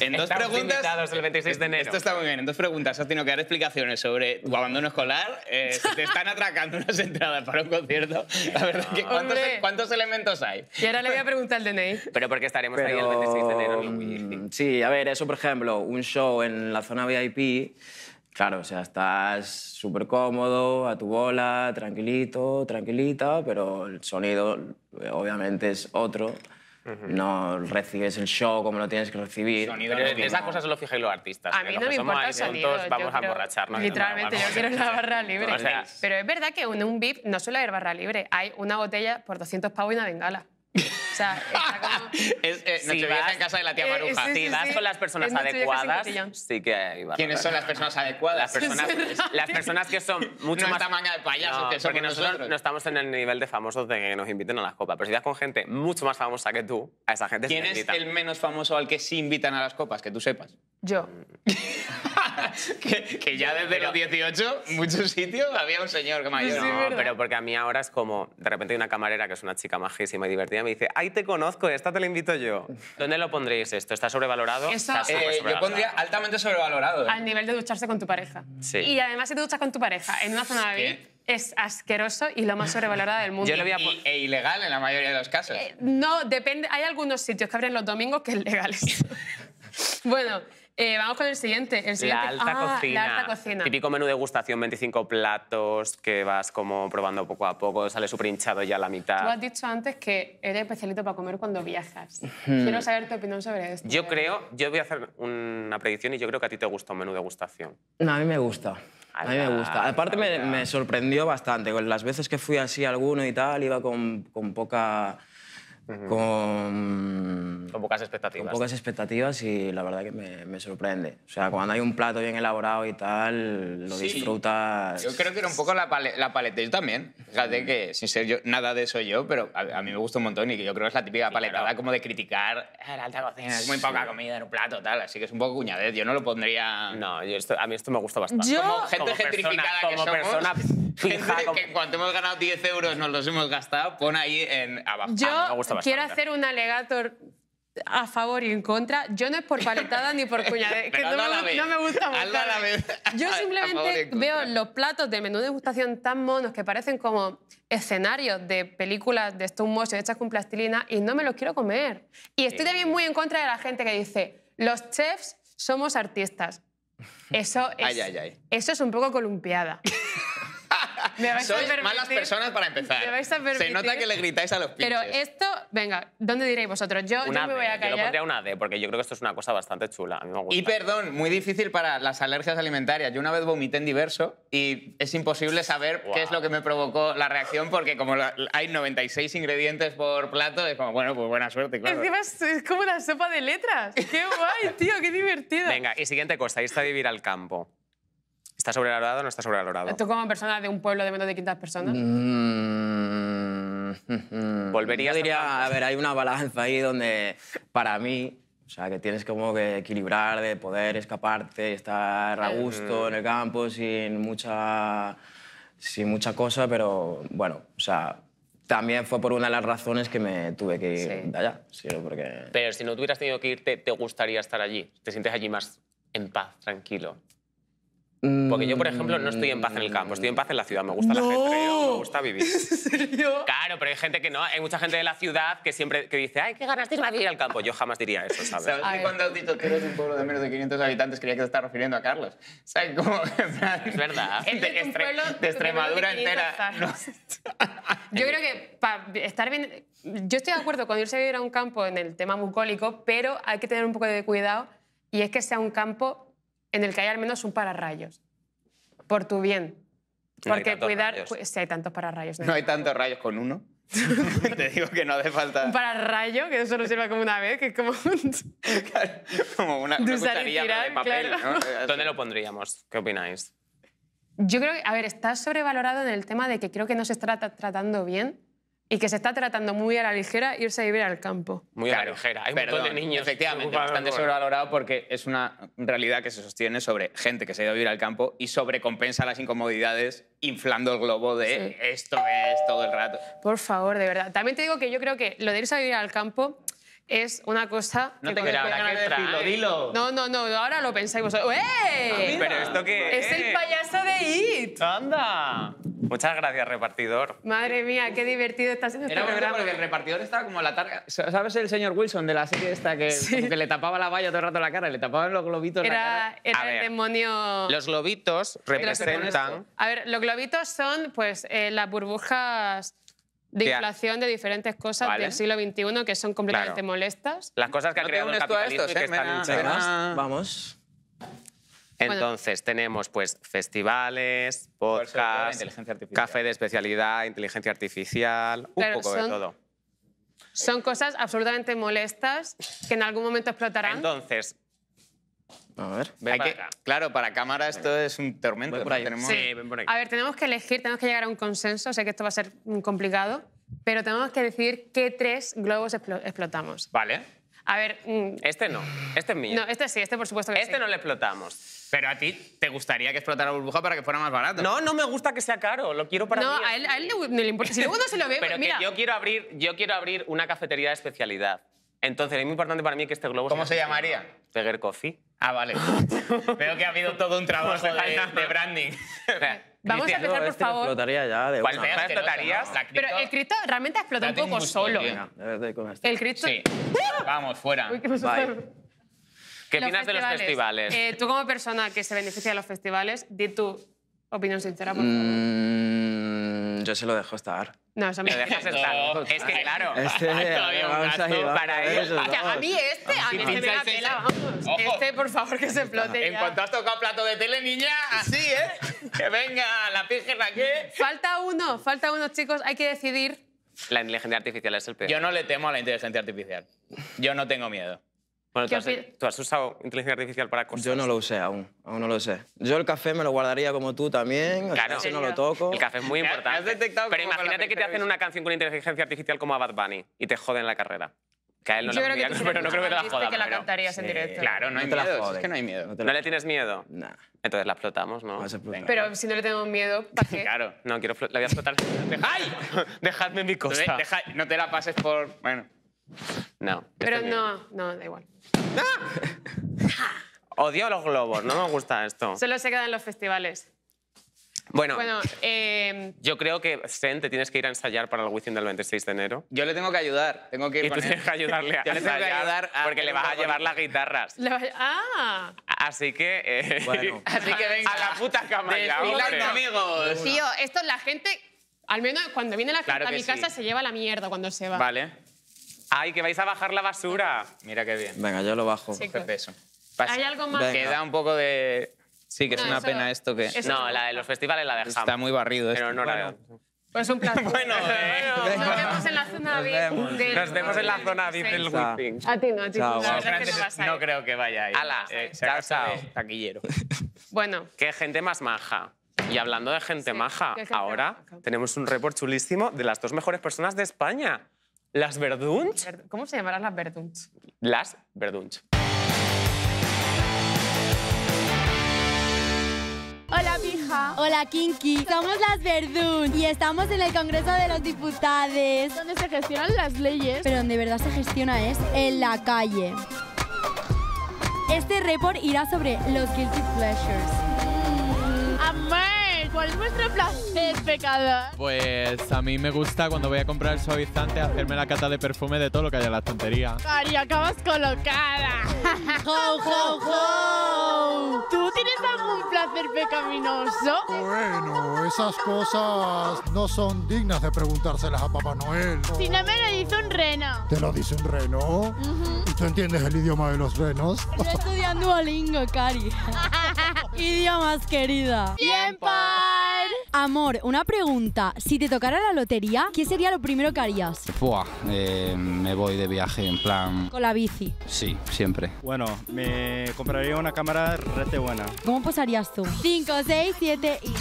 [SPEAKER 3] En dos
[SPEAKER 2] Estamos
[SPEAKER 3] preguntas.
[SPEAKER 2] invitados el 26 de enero.
[SPEAKER 3] Esto está muy bien. En dos preguntas has tenido que dar explicaciones sobre tu abandono escolar. eh, si te están atracando unas entradas para un concierto. La verdad que ¿cuántos,
[SPEAKER 1] Hombre.
[SPEAKER 3] ¿cuántos elementos hay?
[SPEAKER 1] Y ahora le voy a preguntar al DNI.
[SPEAKER 2] Pero porque estaremos ahí el
[SPEAKER 10] Pero,
[SPEAKER 2] 26 de enero en el Wii.
[SPEAKER 10] mm, Sí, a ver, eso por ejemplo, un show en la zona VIP, claro, o sea, estás súper cómodo, a tu bola, tranquilito, tranquilita, pero el sonido obviamente es otro. No recibes el show como lo tienes que recibir.
[SPEAKER 3] Sonido
[SPEAKER 2] Pero esas cosas solo fijáis los artistas.
[SPEAKER 1] A
[SPEAKER 2] que
[SPEAKER 1] mí no me importa el sonido.
[SPEAKER 2] vamos a emborracharnos.
[SPEAKER 1] Literalmente, yo quiero la barra libre.
[SPEAKER 2] O sea,
[SPEAKER 1] Pero es verdad que en un VIP no suele haber barra libre. Hay una botella por 200 pavos y una bengala. O sea, está como...
[SPEAKER 3] Es eh,
[SPEAKER 2] Si vas-
[SPEAKER 3] en casa de la tía
[SPEAKER 1] Eh,
[SPEAKER 3] Maruja.
[SPEAKER 1] sí,
[SPEAKER 2] Si
[SPEAKER 1] sí,
[SPEAKER 2] vas
[SPEAKER 1] sí.
[SPEAKER 2] con las personas adecuadas, sí que hay.
[SPEAKER 3] ¿Quiénes son las personas adecuadas?
[SPEAKER 2] Las personas, las personas que son mucho
[SPEAKER 3] No
[SPEAKER 2] más...
[SPEAKER 3] esta manga de payasos
[SPEAKER 2] No,
[SPEAKER 3] que somos
[SPEAKER 2] porque nosotros,
[SPEAKER 3] nosotros.
[SPEAKER 2] no estamos en el nivel de famosos de que nos inviten a las copas. Pero si vas con gente mucho más famosa que tú, a esa gente se
[SPEAKER 3] ¿Quién
[SPEAKER 2] le
[SPEAKER 3] es
[SPEAKER 2] invita.
[SPEAKER 3] el menos famoso al que sí invitan a las copas? Que tú sepas.
[SPEAKER 1] Yo.
[SPEAKER 3] que, que ya desde los 18, muchos sitios había un señor que mayor.
[SPEAKER 1] Sí,
[SPEAKER 2] No, pero porque a mí ahora es como, de repente hay una camarera que es una chica majísima y divertida me dice, ¡ay, te conozco! Esta te la invito yo. ¿Dónde lo pondréis esto? ¿Está sobrevalorado?
[SPEAKER 1] Eso-
[SPEAKER 2] Está súper
[SPEAKER 3] Eh, yo
[SPEAKER 2] sobrevalorado.
[SPEAKER 3] pondría altamente sobrevalorado. ¿eh?
[SPEAKER 1] Al nivel de ducharse con tu pareja.
[SPEAKER 2] Sí.
[SPEAKER 1] Y además, si te duchas con tu pareja en una zona
[SPEAKER 3] ¿Qué?
[SPEAKER 1] VIP, es asqueroso y lo más sobrevalorada del mundo.
[SPEAKER 2] Yo le voy a
[SPEAKER 3] Y- e ilegal en la mayoría de los casos.
[SPEAKER 1] Eh, No, depende. Hay algunos sitios que abren los domingos que es legales. bueno, eh, vamos con el siguiente. El siguiente.
[SPEAKER 2] La alta
[SPEAKER 1] Ah,
[SPEAKER 2] cocina.
[SPEAKER 1] La alta cocina.
[SPEAKER 2] Típico menú degustación, 25 platos, que vas como probando poco a poco, sale súper hinchado ya a la
[SPEAKER 1] Tú
[SPEAKER 2] mitad.
[SPEAKER 1] has dicho antes que eres especialito para comer cuando viajas. Quiero saber tu opinión sobre esto.
[SPEAKER 2] Yo creo, yo voy a hacer una predicción y yo creo que a ti te gusta un menú degustación.
[SPEAKER 10] No, a mí me gusta. A mí me gusta. Aparte me, me sorprendió bastante. Las veces que fui así a alguno y tal, iba con, con poca con,
[SPEAKER 2] Con pocas expectativas.
[SPEAKER 10] con pocas expectativas y la verdad que me, me sorprende. O sea, cuando hay un plato bien elaborado y tal, lo
[SPEAKER 3] Sí.
[SPEAKER 10] disfrutas.
[SPEAKER 3] Yo creo que era un poco la, pale- la paleta. Yo también. Fíjate que, sin ser yo, nada de eso yo, pero a, a mí me gusta un montón y que yo creo que es la típica paletada como de criticar "Ah, la alta cocina, es muy poca comida en un plato, tal. Así que es un poco cuñadez. Yo no lo pondría...
[SPEAKER 2] No, yo esto- a mí esto me gusta bastante.
[SPEAKER 1] Yo-
[SPEAKER 3] Como gente
[SPEAKER 2] Como
[SPEAKER 3] gentrificada
[SPEAKER 2] persona-
[SPEAKER 3] que
[SPEAKER 2] como
[SPEAKER 3] somos,
[SPEAKER 2] persona fija,
[SPEAKER 3] gente
[SPEAKER 2] como-
[SPEAKER 3] que en cuanto hemos ganado 10 euros nos los hemos gastado, pon ahí en abajo.
[SPEAKER 1] Yo
[SPEAKER 2] A mí me gusta
[SPEAKER 1] quiero
[SPEAKER 2] bastante.
[SPEAKER 1] hacer un alegator a favor y en contra. Yo no es por paletada ni por cuñadez, que no me,
[SPEAKER 3] vez.
[SPEAKER 1] no me gusta
[SPEAKER 3] vez.
[SPEAKER 1] Yo simplemente veo los platos de menú de degustación tan monos que parecen como escenarios de películas de stop motion hechas con plastilina y no me los quiero comer. Y estoy también muy en contra de la gente que dice, los chefs somos artistas. Eso es,
[SPEAKER 3] Ay, ay, ay.
[SPEAKER 1] Eso es un poco columpiada. Me vais a
[SPEAKER 3] Sois malas
[SPEAKER 1] permitir-
[SPEAKER 3] personas para empezar.
[SPEAKER 1] me vais a
[SPEAKER 3] Se nota que le gritáis a los pinches.
[SPEAKER 1] Pero esto, venga, ¿dónde diréis vosotros? Yo, yo
[SPEAKER 2] Una
[SPEAKER 1] me voy a
[SPEAKER 2] D. Yo lo
[SPEAKER 1] callar.
[SPEAKER 2] pondría una D, porque yo creo que esto es una cosa bastante chula. A mí me gusta.
[SPEAKER 3] Y perdón, muy difícil para las alergias alimentarias. Yo una vez vomité en diverso y es imposible saber qué es lo que me provocó la reacción porque como hay 96 ingredientes por plato, es como, bueno, pues buena suerte, claro.
[SPEAKER 1] Encima es, es como una sopa de letras. ¡Qué guay, tío! ¡Qué divertido!
[SPEAKER 2] Venga, y siguiente cosa, irse a vivir al campo. ¿Está sobrevalorado o no está sobrevalorado?
[SPEAKER 1] Tú como persona de un pueblo de menos de 500 personas.
[SPEAKER 10] Mm,
[SPEAKER 2] ¿Volverías
[SPEAKER 10] Yo diría, a ver, hay una balanza ahí donde para mí, o sea, que tienes como que equilibrar de poder escaparte, estar a gusto en el campo sin mucha, sin mucha cosa, pero bueno, o sea, también fue por una de las razones que me tuve que ir
[SPEAKER 1] Sí.
[SPEAKER 10] de allá, sí, porque...
[SPEAKER 2] Pero si no tuvieras tenido que irte, ¿te gustaría estar allí? ¿Te sientes allí más en paz, tranquilo? Porque yo, por ejemplo, no estoy en paz en el campo, estoy en paz en la ciudad. Me gusta el ajetreo, me gusta vivir. Claro, pero hay gente que no. Hay mucha gente de la ciudad que siempre que dice, ¡ay, qué ganas de irme a vivir al campo! Yo jamás diría eso, ¿sabes?
[SPEAKER 3] ¿Sabes
[SPEAKER 1] A
[SPEAKER 3] que cuando has dicho que eres un pueblo de menos de 500 habitantes creía que te estás refiriendo a Carlos? ¿Sabes? En plan,
[SPEAKER 2] Es verdad.
[SPEAKER 1] Es
[SPEAKER 3] De,
[SPEAKER 1] de un pueblo
[SPEAKER 3] de
[SPEAKER 1] de
[SPEAKER 3] Extremadura
[SPEAKER 1] de 500
[SPEAKER 3] entera.
[SPEAKER 1] años. Yo creo que para estar bien. Yo estoy de acuerdo con irse a vivir a un campo en el tema bucólico, pero hay que tener un poco de cuidado y es que sea un campo en el que haya al menos un pararrayos. Por tu bien.
[SPEAKER 2] No hay
[SPEAKER 1] Porque cuidar. Sí, hay tantos pararrayos.
[SPEAKER 3] No hay tantos rayos con uno. Te digo que no hace falta
[SPEAKER 1] Un pararrayo, que solo sirva como una vez, que es como un.
[SPEAKER 3] como una, una
[SPEAKER 1] usar y
[SPEAKER 3] cucharilla
[SPEAKER 1] tirar,
[SPEAKER 3] de papel.
[SPEAKER 1] claro.
[SPEAKER 3] ¿no?
[SPEAKER 2] ¿Dónde lo pondríamos? ¿Qué opináis?
[SPEAKER 1] Yo creo que, a ver, está sobrevalorado en el tema de que creo que no se está tra- tratando bien y que se está tratando muy a la ligera irse a vivir al campo.
[SPEAKER 2] Muy a la ligera. Hay un
[SPEAKER 3] perdón,
[SPEAKER 2] montón de niños.
[SPEAKER 3] Efectivamente, bastante sobrevalorado porque es una realidad que se sostiene sobre gente que se ha ido a vivir al campo y sobrecompensa las incomodidades inflando el globo de
[SPEAKER 1] Sí.
[SPEAKER 3] esto es todo el rato.
[SPEAKER 1] Por favor, de verdad. También te digo que yo creo que lo de irse a vivir al campo es una cosa...
[SPEAKER 3] No
[SPEAKER 1] que
[SPEAKER 3] te
[SPEAKER 1] con el
[SPEAKER 3] queda
[SPEAKER 1] que-
[SPEAKER 3] decirlo, dilo.
[SPEAKER 1] No, no, no, ahora lo pensáis vosotros. ¡Eh!
[SPEAKER 2] ¿Pero esto qué
[SPEAKER 1] Es el payaso de IT.
[SPEAKER 2] ¡Anda! Muchas gracias, repartidor.
[SPEAKER 1] Madre mía, qué divertido está siendo este
[SPEAKER 3] Era
[SPEAKER 1] programa.
[SPEAKER 3] porque el repartidor estaba como la targa. ¿Sabes el señor Wilson de la serie esta que,
[SPEAKER 1] Sí.
[SPEAKER 3] como que le tapaba la valla todo el rato la cara? Le tapaban los globitos la
[SPEAKER 1] Era,
[SPEAKER 3] cara.
[SPEAKER 1] era
[SPEAKER 2] A
[SPEAKER 1] el
[SPEAKER 2] ver,
[SPEAKER 1] demonio...
[SPEAKER 2] Los globitos representan...
[SPEAKER 1] A ver, los globitos son pues eh, las burbujas de inflación de diferentes cosas
[SPEAKER 3] Vale.
[SPEAKER 1] del siglo XXI que son completamente
[SPEAKER 2] Claro.
[SPEAKER 1] molestas.
[SPEAKER 2] Las cosas que ha
[SPEAKER 3] No
[SPEAKER 2] creado el capitalismo
[SPEAKER 3] estos,
[SPEAKER 2] y que
[SPEAKER 3] ¿eh?
[SPEAKER 2] están
[SPEAKER 3] venga.
[SPEAKER 10] Vamos.
[SPEAKER 2] Entonces, tenemos pues festivales,
[SPEAKER 3] artificial.
[SPEAKER 2] café de especialidad, inteligencia artificial, un
[SPEAKER 1] Claro,
[SPEAKER 2] poco de todo.
[SPEAKER 1] Son cosas absolutamente molestas que en algún momento explotarán.
[SPEAKER 2] Entonces,
[SPEAKER 10] A ver.
[SPEAKER 2] ven
[SPEAKER 3] Hay
[SPEAKER 2] para
[SPEAKER 3] que-
[SPEAKER 2] acá.
[SPEAKER 3] claro, para cámara esto es un tormento.
[SPEAKER 10] Por
[SPEAKER 3] ¿no?
[SPEAKER 10] ahí.
[SPEAKER 3] Tenemos-
[SPEAKER 2] Sí, ven por ahí.
[SPEAKER 1] A ver, tenemos que elegir, tenemos que llegar a un consenso. Sé que esto va a ser complicado, pero tenemos que decidir qué tres globos explo- explotamos.
[SPEAKER 3] Vale.
[SPEAKER 1] A ver, mm,
[SPEAKER 2] Este no, este es mío.
[SPEAKER 1] no, este sí, este por supuesto que
[SPEAKER 2] este
[SPEAKER 1] sí.
[SPEAKER 2] no le explotamos.
[SPEAKER 3] Pero a ti te gustaría que explotara la burbuja para que fuera más barato.
[SPEAKER 2] No, no me gusta que sea caro, lo quiero para
[SPEAKER 1] No,
[SPEAKER 2] mí.
[SPEAKER 1] a él, a él no le importa. Si luego no se lo ve,
[SPEAKER 2] Pero
[SPEAKER 1] mira.
[SPEAKER 2] que yo quiero abrir, yo quiero abrir una cafetería de especialidad. Entonces, es muy importante para mí que este globo
[SPEAKER 3] ¿Cómo
[SPEAKER 2] sea
[SPEAKER 3] se llamaría?
[SPEAKER 2] Teger Coffee.
[SPEAKER 3] Ah, vale. Veo que ha habido todo un trabajo de, de branding.
[SPEAKER 1] Vamos a empezar, por
[SPEAKER 10] Este
[SPEAKER 1] favor.
[SPEAKER 10] explotaría ya de
[SPEAKER 2] ¿Cuál
[SPEAKER 10] una.
[SPEAKER 2] te- explotarías?
[SPEAKER 3] La
[SPEAKER 1] Pero el Cristo realmente ha explotado un poco solo.
[SPEAKER 3] tío.
[SPEAKER 10] Este.
[SPEAKER 1] El Cristo.
[SPEAKER 3] Sí. Vamos, fuera.
[SPEAKER 1] Uy, qué me asusta.
[SPEAKER 10] Bye.
[SPEAKER 2] ¿Qué
[SPEAKER 1] Los
[SPEAKER 2] opinas de los festivales?
[SPEAKER 1] Eh, tú como persona que se beneficia de los festivales, di tu opinión sincera, por favor.
[SPEAKER 10] Mm, yo se lo dejo estar.
[SPEAKER 1] No, eso me
[SPEAKER 2] Lo dejas estar.
[SPEAKER 3] No.
[SPEAKER 2] Es que claro.
[SPEAKER 10] Este,
[SPEAKER 3] todavía un gasto
[SPEAKER 10] ahí,
[SPEAKER 2] para él.
[SPEAKER 10] esos
[SPEAKER 1] Que a mí este, a mí
[SPEAKER 3] sí,
[SPEAKER 1] se me la pela, vamos.
[SPEAKER 3] Ojo.
[SPEAKER 1] Este, por favor, que se explote
[SPEAKER 3] En
[SPEAKER 1] ya.
[SPEAKER 3] cuanto has tocado plato de tele, niña, así, ¿eh? Que venga la pígera aquí.
[SPEAKER 1] Falta uno, falta uno, chicos. Hay que decidir
[SPEAKER 2] La inteligencia artificial es el peor.
[SPEAKER 3] Yo no le temo a la inteligencia artificial. Yo no tengo miedo.
[SPEAKER 2] Bueno, ¿tú
[SPEAKER 1] ¿Qué
[SPEAKER 2] has, tú has usado inteligencia artificial para cosas?
[SPEAKER 10] Yo no lo usé aún, aún no lo sé. Yo el café me lo guardaría como tú también,
[SPEAKER 2] Claro.
[SPEAKER 10] ese no lo toco.
[SPEAKER 2] El café es muy importante.
[SPEAKER 3] has detectado
[SPEAKER 2] Pero
[SPEAKER 3] la
[SPEAKER 2] imagínate que te hacen una canción con inteligencia artificial como a Bad Bunny y te joden la carrera. Que a él no
[SPEAKER 1] Yo
[SPEAKER 2] le
[SPEAKER 1] creo que tú
[SPEAKER 2] pero no creo que te la jodan.
[SPEAKER 1] que la
[SPEAKER 2] pero-
[SPEAKER 1] cantarías en
[SPEAKER 10] Sí.
[SPEAKER 1] directo.
[SPEAKER 3] Claro, no hay
[SPEAKER 10] No te la
[SPEAKER 3] miedo.
[SPEAKER 10] joden.
[SPEAKER 3] Es que no hay miedo.
[SPEAKER 10] No te
[SPEAKER 2] ¿No
[SPEAKER 10] la-
[SPEAKER 2] le tienes miedo?
[SPEAKER 10] Nah,
[SPEAKER 2] Entonces la explotamos, ¿no?
[SPEAKER 10] no puede.
[SPEAKER 1] Pero si no le tengo miedo, ¿para qué?
[SPEAKER 3] Claro.
[SPEAKER 2] No, quiero la voy a explotar. ¡Ay! Dejadme mi cosa.
[SPEAKER 3] Deja- no te la pases por... Bueno.
[SPEAKER 2] No.
[SPEAKER 1] Pero no, no, da igual.
[SPEAKER 2] Odio los globos, no me gusta esto.
[SPEAKER 1] Solo se queda en los festivales.
[SPEAKER 2] Bueno,
[SPEAKER 1] Bueno, eh,
[SPEAKER 2] yo creo que, Sen, te tienes que ir a ensayar para el Wizzing del 26 de enero.
[SPEAKER 3] Yo le tengo que ayudar. Tengo que ir
[SPEAKER 2] Y tú
[SPEAKER 3] con él.
[SPEAKER 2] tienes que ayudarle a
[SPEAKER 3] Yo le tengo que
[SPEAKER 2] ensayar
[SPEAKER 3] ayudar a
[SPEAKER 2] porque le vas a llevar las guitarras.
[SPEAKER 1] ¡Ah!
[SPEAKER 2] Así que... eh,
[SPEAKER 10] Bueno.
[SPEAKER 3] Así que venga.
[SPEAKER 2] A la puta cama ya,
[SPEAKER 3] Desfilando, amigos.
[SPEAKER 1] Tío, esto la gente, al menos cuando viene la gente
[SPEAKER 3] Claro
[SPEAKER 1] a
[SPEAKER 3] que
[SPEAKER 1] mi
[SPEAKER 3] sí.
[SPEAKER 1] casa, se lleva la mierda cuando se va.
[SPEAKER 3] Vale.
[SPEAKER 2] ¡Ay, que vais a bajar la basura!
[SPEAKER 3] Mira qué bien.
[SPEAKER 10] Venga, yo lo bajo.
[SPEAKER 3] Qué peso. Pasa.
[SPEAKER 1] ¿Hay algo más?
[SPEAKER 10] Venga.
[SPEAKER 3] Queda un poco de... Sí, que es
[SPEAKER 1] No,
[SPEAKER 3] una
[SPEAKER 1] eso-
[SPEAKER 3] pena esto que...
[SPEAKER 1] eso-
[SPEAKER 2] No, la de los festivales la dejamos.
[SPEAKER 3] Está muy barrido esto.
[SPEAKER 2] Pero no la...
[SPEAKER 1] Pues un placer.
[SPEAKER 2] Bueno, eh.
[SPEAKER 1] Nos vemos en la zona
[SPEAKER 10] Nos
[SPEAKER 1] VIP.
[SPEAKER 10] vemos.
[SPEAKER 1] del-
[SPEAKER 2] Nos vemos en la zona VIP del
[SPEAKER 10] Chao.
[SPEAKER 2] Wizzing.
[SPEAKER 1] A ti no, a ti
[SPEAKER 10] Chao,
[SPEAKER 1] no. La
[SPEAKER 10] guapo.
[SPEAKER 1] verdad es que no vas a ir.
[SPEAKER 3] No creo que vaya ahí.
[SPEAKER 2] Ala,
[SPEAKER 3] Eh, se
[SPEAKER 2] chao,
[SPEAKER 3] acaso
[SPEAKER 2] chao.
[SPEAKER 3] de taquillero.
[SPEAKER 1] Bueno,
[SPEAKER 2] Qué gente más maja. Y hablando de gente
[SPEAKER 1] Sí,
[SPEAKER 2] maja,
[SPEAKER 1] qué gente
[SPEAKER 2] ahora
[SPEAKER 1] maja.
[SPEAKER 2] tenemos un report chulísimo de las dos mejores personas de España. Las Verdunch.
[SPEAKER 1] Ver- ¿cómo se llamarán las Verdunch?
[SPEAKER 2] Las Verdunch.
[SPEAKER 11] Hola, pija. Hola, Kinky. Somos las Verdun y estamos en el Congreso de los Diputados.
[SPEAKER 4] Donde se gestionan las leyes.
[SPEAKER 11] Pero donde de verdad se gestiona es en la calle. Este report irá sobre los guilty pleasures.
[SPEAKER 4] Amor, ¿cuál es vuestro placer pecado?
[SPEAKER 12] Pues a mí me gusta cuando voy a comprar el suavizante hacerme la cata de perfume de todo lo que haya en la estantería.
[SPEAKER 4] Cari, acabas colocada.
[SPEAKER 11] ¡Ho, ho, ho!
[SPEAKER 4] ¿Tú tienes algún placer pecaminoso?
[SPEAKER 13] Bueno, esas cosas no son dignas de preguntárselas a Papá Noel.
[SPEAKER 4] Si no me lo hizo un reno.
[SPEAKER 13] ¿Te lo dice un reno? ¿Y tú entiendes el idioma de los renos?
[SPEAKER 11] Yo estudiando Duolingo, Cari. Idiomas, querida.
[SPEAKER 4] ¡Tiempo!
[SPEAKER 11] Amor, una pregunta. Si te tocara la lotería, ¿qué sería lo primero que harías?
[SPEAKER 14] Buah, eh, me voy de viaje en plan...
[SPEAKER 11] Con la bici.
[SPEAKER 14] Sí, siempre.
[SPEAKER 15] Bueno, me compraría una cámara rete buena.
[SPEAKER 11] ¿Cómo posarías tú? 5, 6, 7 y...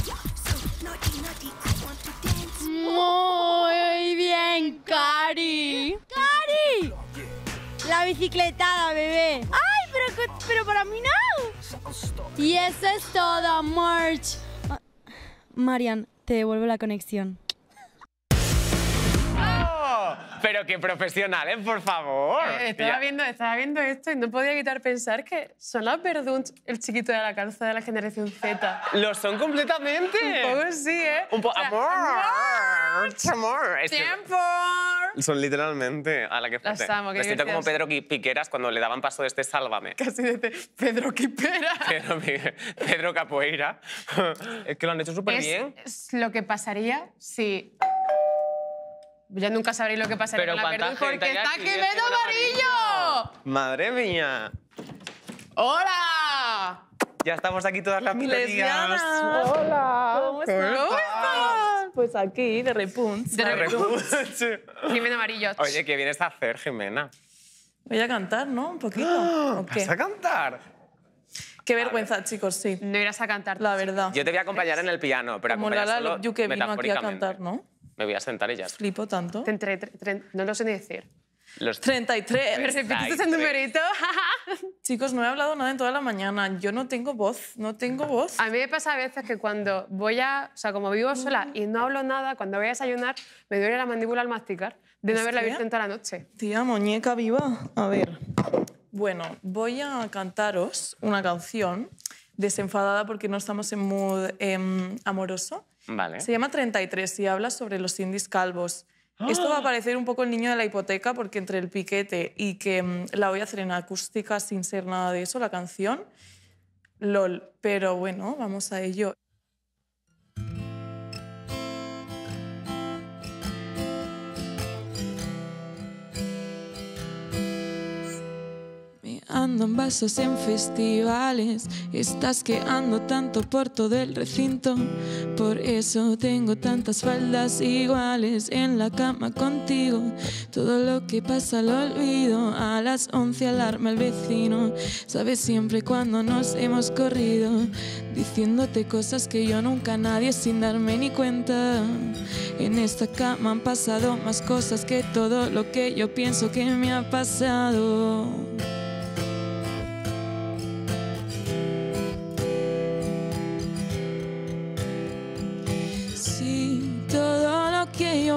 [SPEAKER 11] Muy bien, Cari. ¡Cari! La bicicletada, bebé. ¡Ay, pero, pero para mí no! Y eso es todo, March. Marian, te devuelvo la conexión.
[SPEAKER 2] Pero qué profesional, ¿eh? Por favor.
[SPEAKER 1] Eh, estaba, viendo, estaba viendo esto y no podía evitar pensar que son las Verdunch el chiquito de la calza de la generación Z.
[SPEAKER 2] Lo son completamente.
[SPEAKER 1] Un poco sí, ¿eh?
[SPEAKER 2] Un po-
[SPEAKER 1] O sea,
[SPEAKER 2] amor. Amor. Es que
[SPEAKER 1] ¡Tiempo!
[SPEAKER 2] son literalmente a la que
[SPEAKER 1] Las
[SPEAKER 2] fuerte.
[SPEAKER 1] amo, qué
[SPEAKER 2] Me siento como. Pedro Piqueras cuando le daban paso de este Sálvame.
[SPEAKER 1] Casi de Pedro Quipera.
[SPEAKER 2] Pedro, Pedro Capoeira. Es que lo han hecho súper bien.
[SPEAKER 1] es lo que pasaría si... Ya nunca sabréis lo que pasaría
[SPEAKER 2] Pero
[SPEAKER 1] con la
[SPEAKER 2] ¿cuánta
[SPEAKER 1] Verdun
[SPEAKER 2] gente
[SPEAKER 1] porque está
[SPEAKER 2] aquí?
[SPEAKER 1] Quevedo Amarillo.
[SPEAKER 2] Madre mía.
[SPEAKER 1] ¡Hola!
[SPEAKER 2] Ya estamos aquí todas las.
[SPEAKER 1] Lesbianas.
[SPEAKER 2] Hola.
[SPEAKER 1] ¿Cómo estás? ¿Cómo estás?
[SPEAKER 16] Pues aquí, de repunch.
[SPEAKER 1] De Jimena Amarillo.
[SPEAKER 2] Oye, ¿qué vienes a hacer, Jimena?
[SPEAKER 16] Voy a cantar, ¿no? Un poquito. ¿O qué?
[SPEAKER 2] ¿Vas a cantar?
[SPEAKER 16] Qué vergüenza, chicos, sí.
[SPEAKER 1] No irás a cantar.
[SPEAKER 16] La verdad.
[SPEAKER 2] Yo te voy a acompañar en el piano, pero
[SPEAKER 16] Como
[SPEAKER 2] acompañar
[SPEAKER 16] Lala
[SPEAKER 2] solo
[SPEAKER 16] Love You que vino aquí a cantar, ¿no?
[SPEAKER 2] Me voy a sentar y ya. está.
[SPEAKER 16] Flipo tanto.
[SPEAKER 1] Entre- tre- no lo sé ni decir.
[SPEAKER 2] Los
[SPEAKER 16] 33.
[SPEAKER 1] ¿Me repites ese numerito?
[SPEAKER 16] Chicos, no he hablado nada en toda la mañana. Yo no tengo voz, no tengo voz.
[SPEAKER 1] A mí me pasa a veces que cuando voy a... O sea, como vivo sola y no hablo nada, cuando voy a desayunar me duele la mandíbula al masticar de no haberla
[SPEAKER 16] Hostia.
[SPEAKER 1] visto en toda la noche.
[SPEAKER 16] Tía, muñeca viva. A ver. Bueno, voy a cantaros una canción desenfadada porque no estamos en mood em, amoroso.
[SPEAKER 2] Vale.
[SPEAKER 16] Se llama 33 y habla sobre los indies calvos. Esto va a parecer un poco el niño de la hipoteca porque entre el piquete y que mm, la voy a hacer en acústica sin ser nada de eso, la canción, lol. Pero bueno, vamos a ello. Tomando en vasos en festivales. Estás quedando tanto por todo el recinto. Por eso tengo tantas faldas iguales en la cama contigo. Todo lo que pasa lo olvido. A las 11 alarma el vecino. Sabes siempre cuando nos hemos corrido. Diciéndote cosas que yo nunca nadie sin darme ni cuenta. En esta cama han pasado más cosas que todo lo que yo pienso que me ha pasado.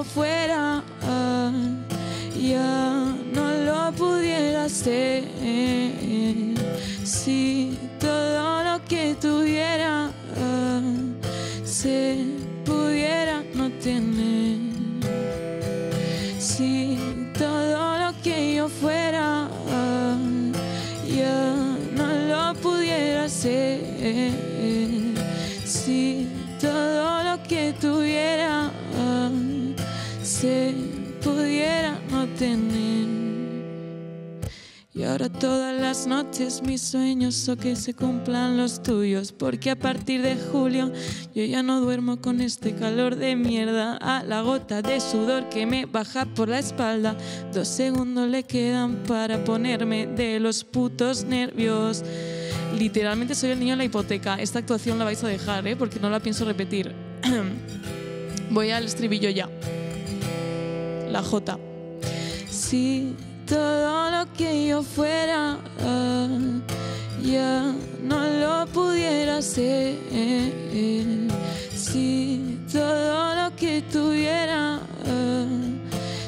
[SPEAKER 16] Fuera ah, ya no lo pudiera ser. Si todo lo que tuviera ah, se Y ahora todas las noches mis sueños son que se cumplan los tuyos, porque a partir de julio yo ya no duermo con este calor de mierda, a la gota de sudor que me baja por la espalda. Dos segundos le quedan para ponerme de los putos nervios. Literalmente soy el niño de la hipoteca. Esta actuación la vais a dejar, ¿eh? porque no la pienso repetir. Voy al estribillo ya. La J. Si todo lo que yo fuera ah, ya no lo pudiera ser. Si todo lo que tuviera ah,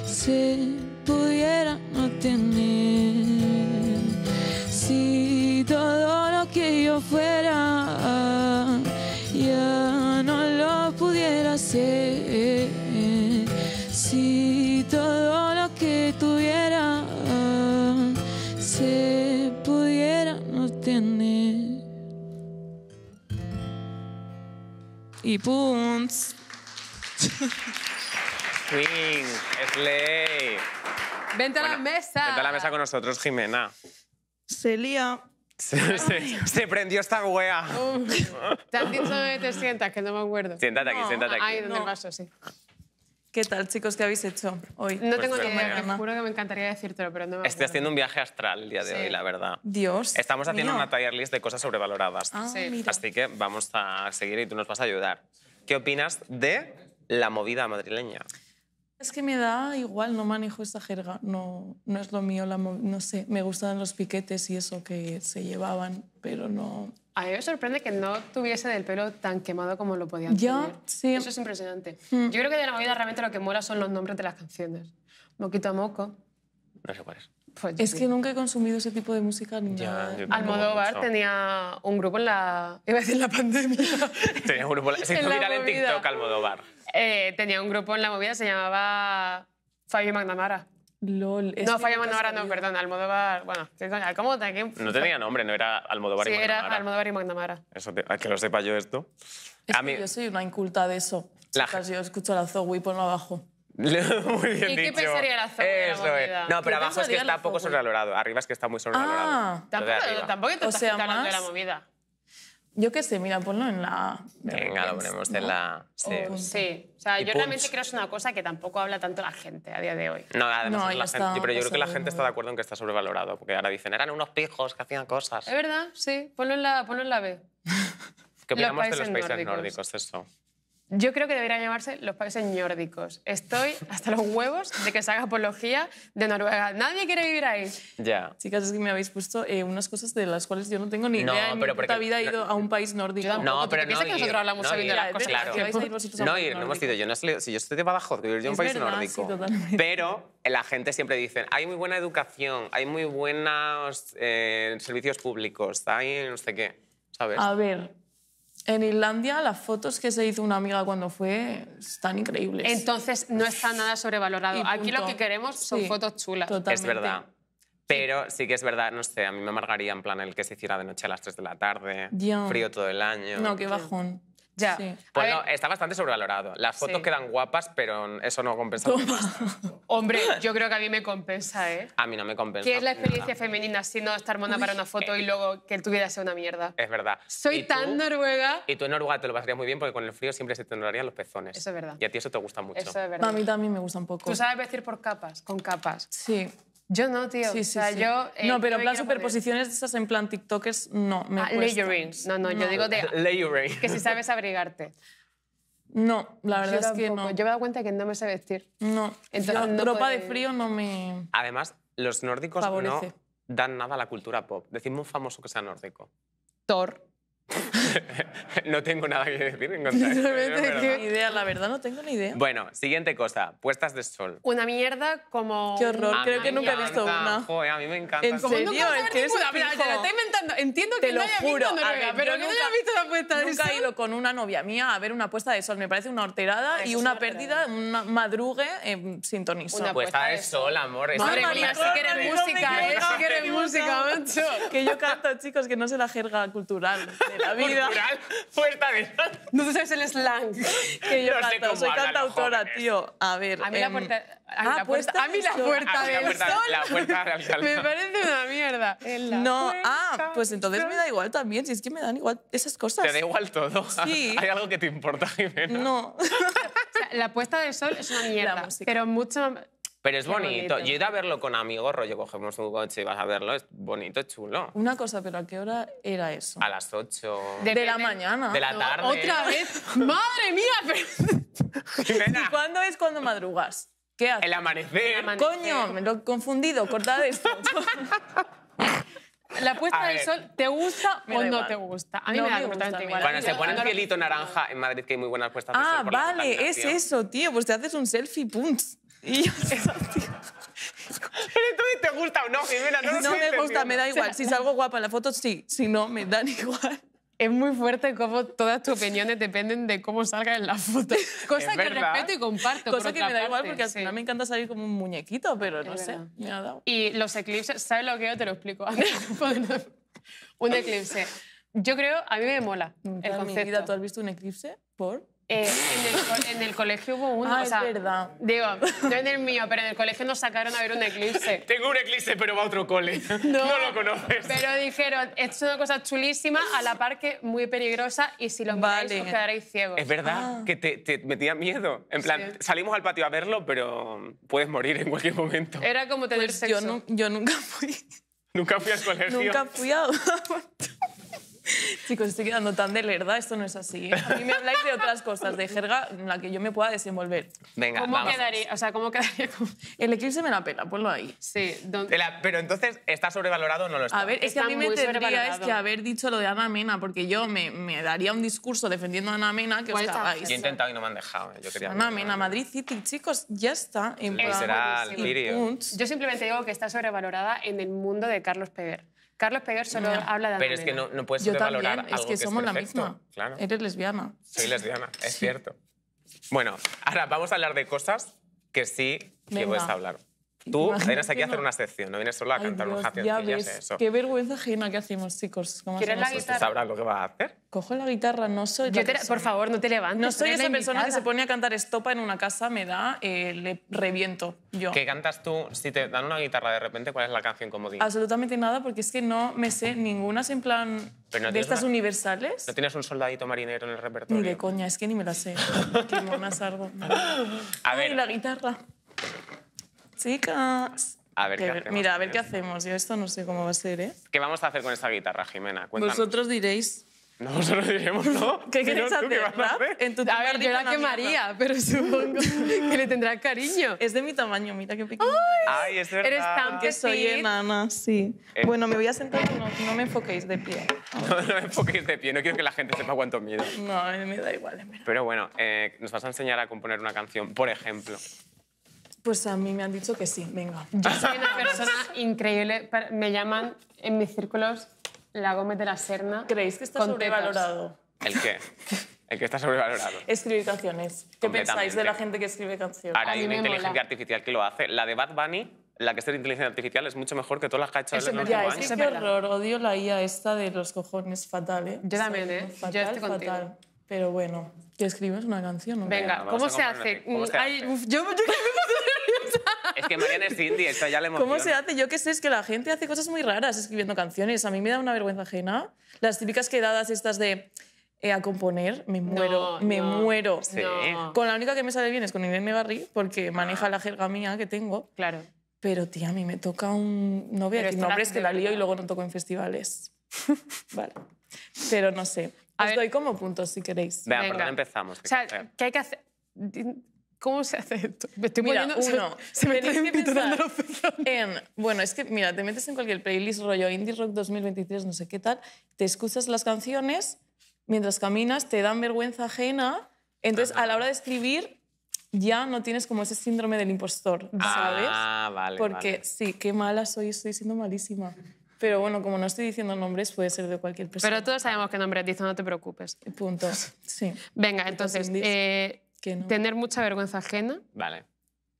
[SPEAKER 16] se pudiera no tener. Si todo lo que yo fuera ah, ya no lo pudiera ser. Y punts.
[SPEAKER 2] Queen, Slay.
[SPEAKER 1] Vente a la mesa.
[SPEAKER 2] Vente a la mesa con nosotros, Jimena.
[SPEAKER 16] Celia.
[SPEAKER 2] Se, se- se prendió esta wea.
[SPEAKER 1] Tantín dónde te sientas, que no me acuerdo.
[SPEAKER 2] Siéntate aquí, siéntate aquí.
[SPEAKER 1] Ahí, donde
[SPEAKER 16] No.
[SPEAKER 1] el vaso, sí.
[SPEAKER 16] ¿Qué tal, chicos? ¿Qué habéis hecho hoy?
[SPEAKER 1] No
[SPEAKER 2] Pues
[SPEAKER 1] tengo ni idea, te juro que me encantaría decírtelo, pero no me
[SPEAKER 2] Estoy haciendo un viaje astral el día de
[SPEAKER 1] Sí.
[SPEAKER 2] hoy, la verdad.
[SPEAKER 16] Dios.
[SPEAKER 2] Estamos haciendo
[SPEAKER 16] mío.
[SPEAKER 2] una tier list de cosas sobrevaloradas.
[SPEAKER 16] Ah, Sí. mira.
[SPEAKER 2] Así que vamos a seguir y tú nos vas a ayudar. ¿Qué opinas de la movida madrileña?
[SPEAKER 16] Es que me da igual, no manejo esta jerga, no, no es lo mío, la no sé, me gustan los piquetes y eso que se llevaban, pero no...
[SPEAKER 1] A mí me sorprende que no tuviese del pelo tan quemado como lo podían
[SPEAKER 16] Ya,
[SPEAKER 1] tener.
[SPEAKER 16] sí.
[SPEAKER 1] Eso es impresionante.
[SPEAKER 16] Mm.
[SPEAKER 1] Yo creo que de la movida realmente lo que mola son los nombres de las canciones. Moquito a moco.
[SPEAKER 2] No sé cuál es.
[SPEAKER 1] Pues
[SPEAKER 16] Es que nunca he consumido ese tipo de música ni nada.
[SPEAKER 1] Almodóvar
[SPEAKER 2] mucho.
[SPEAKER 1] tenía un grupo en la... Iba a decir la pandemia.
[SPEAKER 2] Tenía un grupo, se
[SPEAKER 1] En
[SPEAKER 2] hizo
[SPEAKER 1] la
[SPEAKER 2] viral en. TikTok Almodóvar.
[SPEAKER 1] Eh, tenía un grupo en la movida, se llamaba Fabio McNamara.
[SPEAKER 16] LOL.
[SPEAKER 1] No, Fabio
[SPEAKER 16] nunca
[SPEAKER 1] McNamara no, perdón, Almodóvar... Bueno, ¿qué coño? ¿cómo te...? qué-
[SPEAKER 2] No tenía nombre, no era Almodóvar
[SPEAKER 1] Sí,
[SPEAKER 2] y
[SPEAKER 1] era
[SPEAKER 2] McNamara.
[SPEAKER 1] Almodóvar y McNamara.
[SPEAKER 2] Eso te- que lo sepa yo esto.
[SPEAKER 16] Es
[SPEAKER 2] A
[SPEAKER 16] que
[SPEAKER 2] mí,
[SPEAKER 16] yo soy una inculta de eso.
[SPEAKER 2] La-
[SPEAKER 16] Chicas, yo escucho la Zoe, ponlo abajo.
[SPEAKER 2] Muy bien
[SPEAKER 1] ¿Y qué
[SPEAKER 2] dicho.
[SPEAKER 1] pensaría la Zoe de la
[SPEAKER 2] Eso
[SPEAKER 1] movida?
[SPEAKER 2] es. No, pero
[SPEAKER 16] ¿Qué
[SPEAKER 2] abajo es que
[SPEAKER 16] pensaría
[SPEAKER 2] está poco
[SPEAKER 16] Zoe?
[SPEAKER 2] sobrevalorado. Arriba es que está muy sobrevalorado.
[SPEAKER 16] Ah,
[SPEAKER 2] Lo de
[SPEAKER 1] Tampoco,
[SPEAKER 2] arriba.
[SPEAKER 1] tampoco intentes
[SPEAKER 16] O sea,
[SPEAKER 1] quitar tanto de la
[SPEAKER 16] más-
[SPEAKER 1] movida.
[SPEAKER 16] Yo qué sé, mira, ponlo en la...
[SPEAKER 2] Venga, lo ponemos en la... Sí.
[SPEAKER 16] O-
[SPEAKER 1] Sí, o sea,
[SPEAKER 2] Y
[SPEAKER 1] yo
[SPEAKER 2] punch.
[SPEAKER 1] realmente creo que es una cosa que tampoco habla tanto la gente a día de hoy.
[SPEAKER 2] No, además
[SPEAKER 16] No,
[SPEAKER 2] es la gente, pero yo creo que la gente está de acuerdo en que está sobrevalorado, porque ahora dicen, eran unos pijos que hacían cosas.
[SPEAKER 1] ¿Es verdad? Sí, ponlo en la, ponlo en la B.
[SPEAKER 2] ¿Qué
[SPEAKER 1] Los
[SPEAKER 2] opinamos de los
[SPEAKER 1] países
[SPEAKER 2] países
[SPEAKER 1] nórdicos.
[SPEAKER 2] nórdicos? Eso.
[SPEAKER 1] Yo creo que deberían llamarse los países nórdicos. Estoy hasta los huevos de que se haga apología de Noruega. Nadie quiere vivir ahí.
[SPEAKER 2] Ya.
[SPEAKER 16] Chicas, es que me habéis puesto eh, unas cosas de las cuales yo no tengo ni
[SPEAKER 2] No,
[SPEAKER 16] idea. en
[SPEAKER 2] pero
[SPEAKER 16] mi puta
[SPEAKER 2] porque-
[SPEAKER 16] vida he ido a un país nórdico.
[SPEAKER 2] No,
[SPEAKER 1] ¿Tú
[SPEAKER 2] pero
[SPEAKER 1] te piensas
[SPEAKER 2] no
[SPEAKER 1] que nosotros hablamos
[SPEAKER 2] no
[SPEAKER 1] sabiendo
[SPEAKER 2] ir,
[SPEAKER 1] las cosas?
[SPEAKER 2] Claro.
[SPEAKER 16] Que vais a ir vosotros a un
[SPEAKER 2] No
[SPEAKER 16] país
[SPEAKER 2] ir, no hemos
[SPEAKER 16] nórdico.
[SPEAKER 2] ido. Yo, no he- si yo estoy de Badajoz, yo a un
[SPEAKER 16] Es
[SPEAKER 2] país
[SPEAKER 16] verdad,
[SPEAKER 2] nórdico.
[SPEAKER 16] sí, totalmente.
[SPEAKER 2] pero la gente siempre dice, hay muy buena educación, hay muy buenos eh, servicios públicos, hay no sé qué, ¿sabes?
[SPEAKER 16] A ver, en Islandia las fotos que se hizo una amiga cuando fue están increíbles.
[SPEAKER 1] Entonces no está nada sobrevalorado.
[SPEAKER 16] Y
[SPEAKER 1] Aquí lo que queremos son
[SPEAKER 16] Sí,
[SPEAKER 1] fotos chulas.
[SPEAKER 16] total.
[SPEAKER 2] es verdad. Pero sí que es verdad, no sé, a mí me amargaría en plan el que se hiciera de noche a las 3 de la tarde,
[SPEAKER 16] Ya.
[SPEAKER 2] frío todo el año.
[SPEAKER 16] No, qué bajón.
[SPEAKER 1] Ya.
[SPEAKER 2] Pues no, está bastante sobrevalorado. Las fotos
[SPEAKER 1] Sí.
[SPEAKER 2] quedan guapas, pero eso no compensa.
[SPEAKER 1] Hombre, yo creo que a mí me compensa, ¿eh?
[SPEAKER 2] A mí no me compensa.
[SPEAKER 1] ¿Qué es la
[SPEAKER 2] nada.
[SPEAKER 1] experiencia femenina si no estar mona para una foto y luego que tu vida sea una mierda?
[SPEAKER 2] Es verdad.
[SPEAKER 1] Soy tan noruega.
[SPEAKER 2] Y tú en Noruega te lo pasarías muy bien porque con el frío siempre se te enrollarían los pezones.
[SPEAKER 1] Eso es verdad.
[SPEAKER 2] Y a ti eso te gusta mucho.
[SPEAKER 1] Eso es verdad.
[SPEAKER 16] A mí también me gusta un poco.
[SPEAKER 1] Tú sabes vestir por capas, con capas.
[SPEAKER 16] Sí.
[SPEAKER 1] Yo no, tío.
[SPEAKER 16] Sí,
[SPEAKER 1] o
[SPEAKER 16] sí,
[SPEAKER 1] sea,
[SPEAKER 16] sí.
[SPEAKER 1] yo. eh,
[SPEAKER 16] no, pero en plan superposiciones de esas en plan TikTokers, no, me
[SPEAKER 1] Ah, layerings. No, no, yo digo de-
[SPEAKER 2] Layering.
[SPEAKER 1] Que si sabes abrigarte.
[SPEAKER 16] No, la verdad
[SPEAKER 1] Yo
[SPEAKER 16] es que
[SPEAKER 1] tampoco.
[SPEAKER 16] no.
[SPEAKER 1] Yo me he dado cuenta que no me sé vestir.
[SPEAKER 16] No.
[SPEAKER 1] Entonces,
[SPEAKER 16] Yo
[SPEAKER 1] no
[SPEAKER 16] ropa
[SPEAKER 1] puede-
[SPEAKER 16] de frío no me...
[SPEAKER 2] Además, los nórdicos no
[SPEAKER 16] Favorece.
[SPEAKER 2] dan nada a la cultura pop. Decidme un famoso que sea nórdico.
[SPEAKER 1] Thor.
[SPEAKER 2] no tengo nada que decir en contra.
[SPEAKER 16] Ni idea, la verdad no tengo ni idea.
[SPEAKER 2] Bueno, siguiente cosa. Puestas de sol.
[SPEAKER 1] Una mierda como.
[SPEAKER 16] Qué horror,
[SPEAKER 2] A
[SPEAKER 16] creo
[SPEAKER 2] mí
[SPEAKER 16] que nunca he visto
[SPEAKER 2] encanta.
[SPEAKER 16] una.
[SPEAKER 2] Joder, a mí me encanta.
[SPEAKER 16] ¿En
[SPEAKER 1] ¿Cómo
[SPEAKER 16] serio?
[SPEAKER 1] a
[SPEAKER 16] ¿El
[SPEAKER 1] ver
[SPEAKER 16] que?
[SPEAKER 1] Mira, te lo estoy inventando. Entiendo que
[SPEAKER 16] Te
[SPEAKER 1] no
[SPEAKER 16] lo
[SPEAKER 1] hayas
[SPEAKER 16] juro.
[SPEAKER 1] visto
[SPEAKER 16] A
[SPEAKER 1] Noruega,
[SPEAKER 16] ver,
[SPEAKER 1] pero
[SPEAKER 16] yo
[SPEAKER 1] que no
[SPEAKER 16] nunca-
[SPEAKER 1] visto la puesta de
[SPEAKER 16] Nunca
[SPEAKER 1] sol.
[SPEAKER 16] he ido con una novia mía a ver una puesta de sol. Me parece una horterada y una pérdida, una madrugue en sintonizo.
[SPEAKER 1] Una
[SPEAKER 2] Puesta de sol, amor. es
[SPEAKER 1] Madre mía, sí que eres
[SPEAKER 16] Maricón,
[SPEAKER 1] música,
[SPEAKER 16] me
[SPEAKER 1] ¿eh? Sí que eres música, macho.
[SPEAKER 16] Que yo canto, chicos, que no sé la jerga cultural de la vida.
[SPEAKER 2] Cultural, puesta de sol.
[SPEAKER 1] No tú sabes el slang.
[SPEAKER 16] Que yo
[SPEAKER 2] No sé
[SPEAKER 16] canto,
[SPEAKER 2] cómo
[SPEAKER 16] soy cantautora, tío. A ver.
[SPEAKER 1] A mí la
[SPEAKER 16] em,
[SPEAKER 1] puerta. A mí
[SPEAKER 16] ah,
[SPEAKER 1] la puerta, a mí
[SPEAKER 16] de
[SPEAKER 1] la
[SPEAKER 16] sol.
[SPEAKER 1] puerta
[SPEAKER 2] Ah, la
[SPEAKER 1] del
[SPEAKER 2] puerta-
[SPEAKER 1] sol.
[SPEAKER 2] la puerta de alcalde.
[SPEAKER 1] Me parece una mierda.
[SPEAKER 16] No, ah, pues entonces me da igual también, si es que me dan igual esas cosas.
[SPEAKER 2] Te da igual todo.
[SPEAKER 16] Sí.
[SPEAKER 2] Hay algo que te importa, Jimena.
[SPEAKER 16] No.
[SPEAKER 1] O sea, la puesta del sol es una mierda,
[SPEAKER 16] música.
[SPEAKER 1] pero mucho.
[SPEAKER 2] Pero es bonito.
[SPEAKER 1] bonito.
[SPEAKER 2] Yo he ido a verlo con amigos, rollo, cogemos un coche y vas a verlo. Es bonito, es chulo.
[SPEAKER 16] Una cosa, pero ¿a qué hora era eso?
[SPEAKER 2] A las 8
[SPEAKER 16] De, la mañana.
[SPEAKER 2] de la
[SPEAKER 1] No,
[SPEAKER 2] tarde.
[SPEAKER 1] Otra vez. Madre mía, pero.
[SPEAKER 16] ¿Y cuándo es cuando madrugas? ¿Qué haces?
[SPEAKER 2] el amanecer.
[SPEAKER 16] Coño, me lo he confundido, cortad esto.
[SPEAKER 1] La puesta del sol, ¿te gusta o no te gusta? A mí
[SPEAKER 16] No
[SPEAKER 1] me da
[SPEAKER 16] me
[SPEAKER 1] completamente
[SPEAKER 16] gusta,
[SPEAKER 1] igual.
[SPEAKER 2] Cuando se pone el cielito naranja en Madrid, que hay muy buenas puestas de
[SPEAKER 16] ah,
[SPEAKER 2] sol por la
[SPEAKER 16] vale, es eso, tío. Pues te haces un selfie, punts. Y.
[SPEAKER 2] Pero entonces te gusta o no, Jimena, no, lo
[SPEAKER 16] No
[SPEAKER 2] estoy
[SPEAKER 16] me gusta, me da igual. Si salgo guapa en la foto, sí. Si no, me dan igual.
[SPEAKER 1] Es muy fuerte cómo todas tus opiniones dependen de cómo salga en la foto. Cosa
[SPEAKER 2] Es
[SPEAKER 1] que
[SPEAKER 2] verdad.
[SPEAKER 1] respeto y comparto.
[SPEAKER 16] Cosa
[SPEAKER 1] por
[SPEAKER 16] que
[SPEAKER 1] otra
[SPEAKER 16] me da igual
[SPEAKER 1] parte,
[SPEAKER 16] porque al
[SPEAKER 1] sí.
[SPEAKER 16] final me encanta salir como un muñequito, pero no
[SPEAKER 1] Es
[SPEAKER 16] sé,
[SPEAKER 1] verdad.
[SPEAKER 16] me ha dado.
[SPEAKER 1] Y los eclipses, ¿sabes lo que yo te lo explico? un eclipse. Yo creo, a mí me mola el
[SPEAKER 16] en mi vida, ¿tú has visto un eclipse? ¿Por?
[SPEAKER 1] Eh, en, el, en el colegio hubo uno.
[SPEAKER 16] Ah,
[SPEAKER 1] o
[SPEAKER 16] es
[SPEAKER 1] sea,
[SPEAKER 16] verdad.
[SPEAKER 1] Digo, no en el mío, pero en el colegio nos sacaron a ver un eclipse.
[SPEAKER 2] Tengo un eclipse, pero va a otro cole. No, lo conoces.
[SPEAKER 1] Pero dijeron, esto es una cosa chulísima, a la par que muy peligrosa y si lo miráis
[SPEAKER 16] Vale.
[SPEAKER 1] os quedaréis ciegos.
[SPEAKER 2] Es verdad que te, te metía miedo. En plan,
[SPEAKER 1] Sí.
[SPEAKER 2] salimos al patio a verlo, pero puedes morir en cualquier momento.
[SPEAKER 1] Era como tener
[SPEAKER 16] Pues
[SPEAKER 1] sexo.
[SPEAKER 16] yo, yo nunca fui.
[SPEAKER 2] Nunca fui al colegio.
[SPEAKER 16] Nunca fui a... Chicos, estoy quedando tan de lerda, esto no es así. ¿eh? A mí me habláis de otras cosas, de jerga en la que yo me pueda desenvolver.
[SPEAKER 2] Venga,
[SPEAKER 1] ¿Cómo
[SPEAKER 2] vamos.
[SPEAKER 1] quedaría? O sea, ¿cómo quedaría?
[SPEAKER 16] El eclipse me la pela, ponlo ahí.
[SPEAKER 1] Sí, don-
[SPEAKER 2] De la- pero entonces, ¿está sobrevalorado o no lo está?
[SPEAKER 16] A ver, es que a mí me
[SPEAKER 1] sobrevalorado.
[SPEAKER 16] que haber dicho lo de Ana Mena, porque yo me, me daría un discurso defendiendo a Ana Mena que os
[SPEAKER 1] ¿Cuál está?
[SPEAKER 16] cagáis.
[SPEAKER 2] Yo he intentado y no me han dejado. eh. Yo quería
[SPEAKER 16] Ana Mena, Madrid City, chicos, ya está. En
[SPEAKER 2] Pues
[SPEAKER 16] plan-
[SPEAKER 2] será el.
[SPEAKER 1] Yo simplemente digo que está sobrevalorada en el mundo de Carlos Peguer. Carlos Peguer solo habla de
[SPEAKER 2] Pero es que no, no puedes
[SPEAKER 16] Yo
[SPEAKER 2] sobrevalorar
[SPEAKER 16] también,
[SPEAKER 2] algo
[SPEAKER 16] es que somos la
[SPEAKER 2] perfecto.
[SPEAKER 16] misma.
[SPEAKER 2] Claro,
[SPEAKER 16] Eres lesbiana.
[SPEAKER 2] soy lesbiana, es cierto. Bueno, ahora vamos a hablar de cosas que sí que puedes hablar. Tú
[SPEAKER 16] Imagínate
[SPEAKER 2] vienes aquí a hacer una sección, no vienes solo a
[SPEAKER 16] Ay,
[SPEAKER 2] cantar
[SPEAKER 16] Dios,
[SPEAKER 2] unas
[SPEAKER 16] ya ves,
[SPEAKER 2] eso.
[SPEAKER 16] qué vergüenza ajena que hacemos, chicos. ¿Cómo
[SPEAKER 1] ¿Quieres la?
[SPEAKER 2] Tú sabrás lo que vas a hacer.
[SPEAKER 16] Cojo la guitarra, no soy
[SPEAKER 1] Yo te- por favor, no te levantes.
[SPEAKER 16] No soy esa persona que se pone a cantar estopa en una casa, me da, eh, le reviento yo.
[SPEAKER 2] ¿Qué cantas tú? Si te dan una guitarra de repente, ¿cuál es la canción comodín?
[SPEAKER 16] Absolutamente nada, porque es que no me sé ninguna en plan
[SPEAKER 2] Pero no
[SPEAKER 16] de estas
[SPEAKER 2] una-
[SPEAKER 16] universales.
[SPEAKER 2] ¿No tienes un soldadito marinero en el
[SPEAKER 16] Ni
[SPEAKER 2] repertorio?
[SPEAKER 16] de coña, es que ni me la sé. Qué mona sardo.
[SPEAKER 2] A
[SPEAKER 16] Ay,
[SPEAKER 2] ver,
[SPEAKER 16] la guitarra. Chicas.
[SPEAKER 2] a ver qué hacemos.
[SPEAKER 16] mira, a ver qué hacemos. Yo esto no sé cómo va a ser, ¿eh?
[SPEAKER 2] ¿Qué vamos a hacer con esta guitarra, Jimena? Cuéntanos.
[SPEAKER 16] Vosotros diréis.
[SPEAKER 2] No, nosotros diremos, ¿no?
[SPEAKER 16] ¿Qué queréis
[SPEAKER 2] tú, ¿qué
[SPEAKER 16] hacer?
[SPEAKER 2] vas a hacer?
[SPEAKER 16] En tu
[SPEAKER 1] A ver, yo la quemaría,
[SPEAKER 16] mierda.
[SPEAKER 1] pero supongo que le tendrá cariño.
[SPEAKER 16] Es de mi tamaño, mira qué pequeño.
[SPEAKER 2] Ay, es verdad.
[SPEAKER 1] Eres tan
[SPEAKER 16] que soy enana, sí.
[SPEAKER 2] Eh.
[SPEAKER 16] Bueno, me voy a sentar, no, no me enfoquéis de pie.
[SPEAKER 2] No, no me enfoquéis de pie, no quiero que la gente sepa cuánto mido.
[SPEAKER 16] No, me da igual, verdad.
[SPEAKER 2] Pero bueno, eh, nos vas a enseñar a componer una canción, por ejemplo.
[SPEAKER 16] Pues a mí me han dicho que sí, venga.
[SPEAKER 1] Yo soy una persona increíble. Me llaman en mis círculos la Gómez de la Serna.
[SPEAKER 16] ¿Creéis que está sobrevalorado?
[SPEAKER 2] ¿El qué? El que está sobrevalorado.
[SPEAKER 16] Escribir canciones. ¿Qué pensáis de la gente que escribe canciones?
[SPEAKER 2] Ahora
[SPEAKER 1] A
[SPEAKER 2] hay una inteligencia
[SPEAKER 1] mola.
[SPEAKER 2] artificial que lo hace. La de Bad Bunny, la que es de inteligencia artificial, es mucho mejor que todas las que ha hecho en los
[SPEAKER 1] es
[SPEAKER 16] Ya,
[SPEAKER 2] últimos
[SPEAKER 16] es que
[SPEAKER 2] años.
[SPEAKER 16] qué
[SPEAKER 1] es verdad.
[SPEAKER 16] horror. Odio la IA esta de los cojones fatal, ¿eh?
[SPEAKER 1] Yo también, ¿eh? Yo estoy contigo.
[SPEAKER 16] fatal. Pero bueno, que escribimos una canción, ¿no?
[SPEAKER 1] Venga, ¿cómo
[SPEAKER 2] a
[SPEAKER 1] se hace?
[SPEAKER 2] ¿Cómo se
[SPEAKER 1] Ay,
[SPEAKER 2] hace?
[SPEAKER 1] uf, yo, yo que
[SPEAKER 2] Es que Mariana es indie, esto ya le emociona.
[SPEAKER 16] ¿Cómo se hace? Yo qué sé, es que la gente hace cosas muy raras escribiendo canciones. A mí me da una vergüenza ajena. Las típicas quedadas estas de eh, a componer, me muero,
[SPEAKER 1] No,
[SPEAKER 16] me
[SPEAKER 1] no,
[SPEAKER 16] muero.
[SPEAKER 2] Sí.
[SPEAKER 1] No.
[SPEAKER 16] Con la única que me sale bien es con Irene Garri, porque maneja la jerga mía que tengo.
[SPEAKER 1] Claro.
[SPEAKER 16] Pero, tía, a mí me toca un... No voy a decir nombres que la lío y luego no toco en festivales. vale. Pero no sé.
[SPEAKER 1] A
[SPEAKER 16] Os
[SPEAKER 1] ver.
[SPEAKER 16] doy como puntos si queréis.
[SPEAKER 2] Venga, ¿por
[SPEAKER 1] Venga.
[SPEAKER 2] dónde empezamos?
[SPEAKER 1] O sea, ¿qué hay que hacer? ¿Cómo se hace esto? Me estoy
[SPEAKER 16] Mira,
[SPEAKER 1] poniendo... se-
[SPEAKER 16] uno,
[SPEAKER 1] Se, me
[SPEAKER 16] tenéis
[SPEAKER 1] está
[SPEAKER 16] que
[SPEAKER 1] empezando
[SPEAKER 16] pensar
[SPEAKER 1] la
[SPEAKER 16] en, bueno, es que mira, te metes en cualquier playlist rollo Indie Rock 2023, no sé qué tal, te escuchas las canciones, mientras caminas te dan vergüenza ajena, entonces a la hora de escribir ya no tienes como ese síndrome del impostor, ¿sabes?
[SPEAKER 2] Ah, vale,
[SPEAKER 16] Porque
[SPEAKER 2] vale.
[SPEAKER 16] sí, qué mala soy, estoy siendo malísima. Pero bueno, como no estoy diciendo nombres, puede ser de cualquier persona.
[SPEAKER 1] Pero todos sabemos qué nombre dice, no te preocupes.
[SPEAKER 16] Punto. Sí.
[SPEAKER 1] Venga, entonces, eh,
[SPEAKER 16] Que no.
[SPEAKER 1] tener mucha vergüenza ajena
[SPEAKER 2] Vale.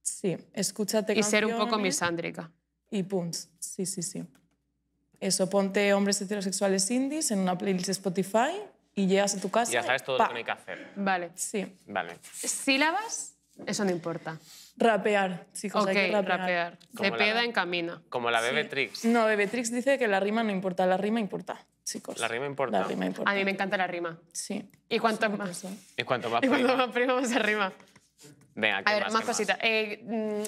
[SPEAKER 16] Sí, escúchate
[SPEAKER 1] y ser un poco misándrica.
[SPEAKER 16] Y punto. Sí, sí, sí. Eso, ponte hombres heterosexuales indies en una playlist de Spotify y llegas a tu casa.
[SPEAKER 2] Ya sabes
[SPEAKER 16] y
[SPEAKER 2] todo
[SPEAKER 16] ¡pa!
[SPEAKER 2] lo que hay que hacer.
[SPEAKER 1] Vale.
[SPEAKER 16] Sí.
[SPEAKER 2] Vale.
[SPEAKER 1] Sílabas, eso no importa.
[SPEAKER 16] Rapear, chicos,
[SPEAKER 1] ok,
[SPEAKER 16] hay que rapear.
[SPEAKER 1] rapear.
[SPEAKER 2] La-
[SPEAKER 1] peda en camina.
[SPEAKER 2] Como la
[SPEAKER 16] Sí.
[SPEAKER 2] Bebetrix.
[SPEAKER 16] No, Bebetrix dice que la rima no importa, la rima importa, chicos.
[SPEAKER 2] La rima importa.
[SPEAKER 16] La rima importa.
[SPEAKER 1] A mí me encanta la rima.
[SPEAKER 16] Sí.
[SPEAKER 1] ¿Y cuánto más?
[SPEAKER 2] Y cuanto más
[SPEAKER 1] Y
[SPEAKER 2] prima.
[SPEAKER 1] más prima, más se rima.
[SPEAKER 2] Venga, ¿qué
[SPEAKER 1] A ver,
[SPEAKER 2] más,
[SPEAKER 1] cositas. Eh, mm,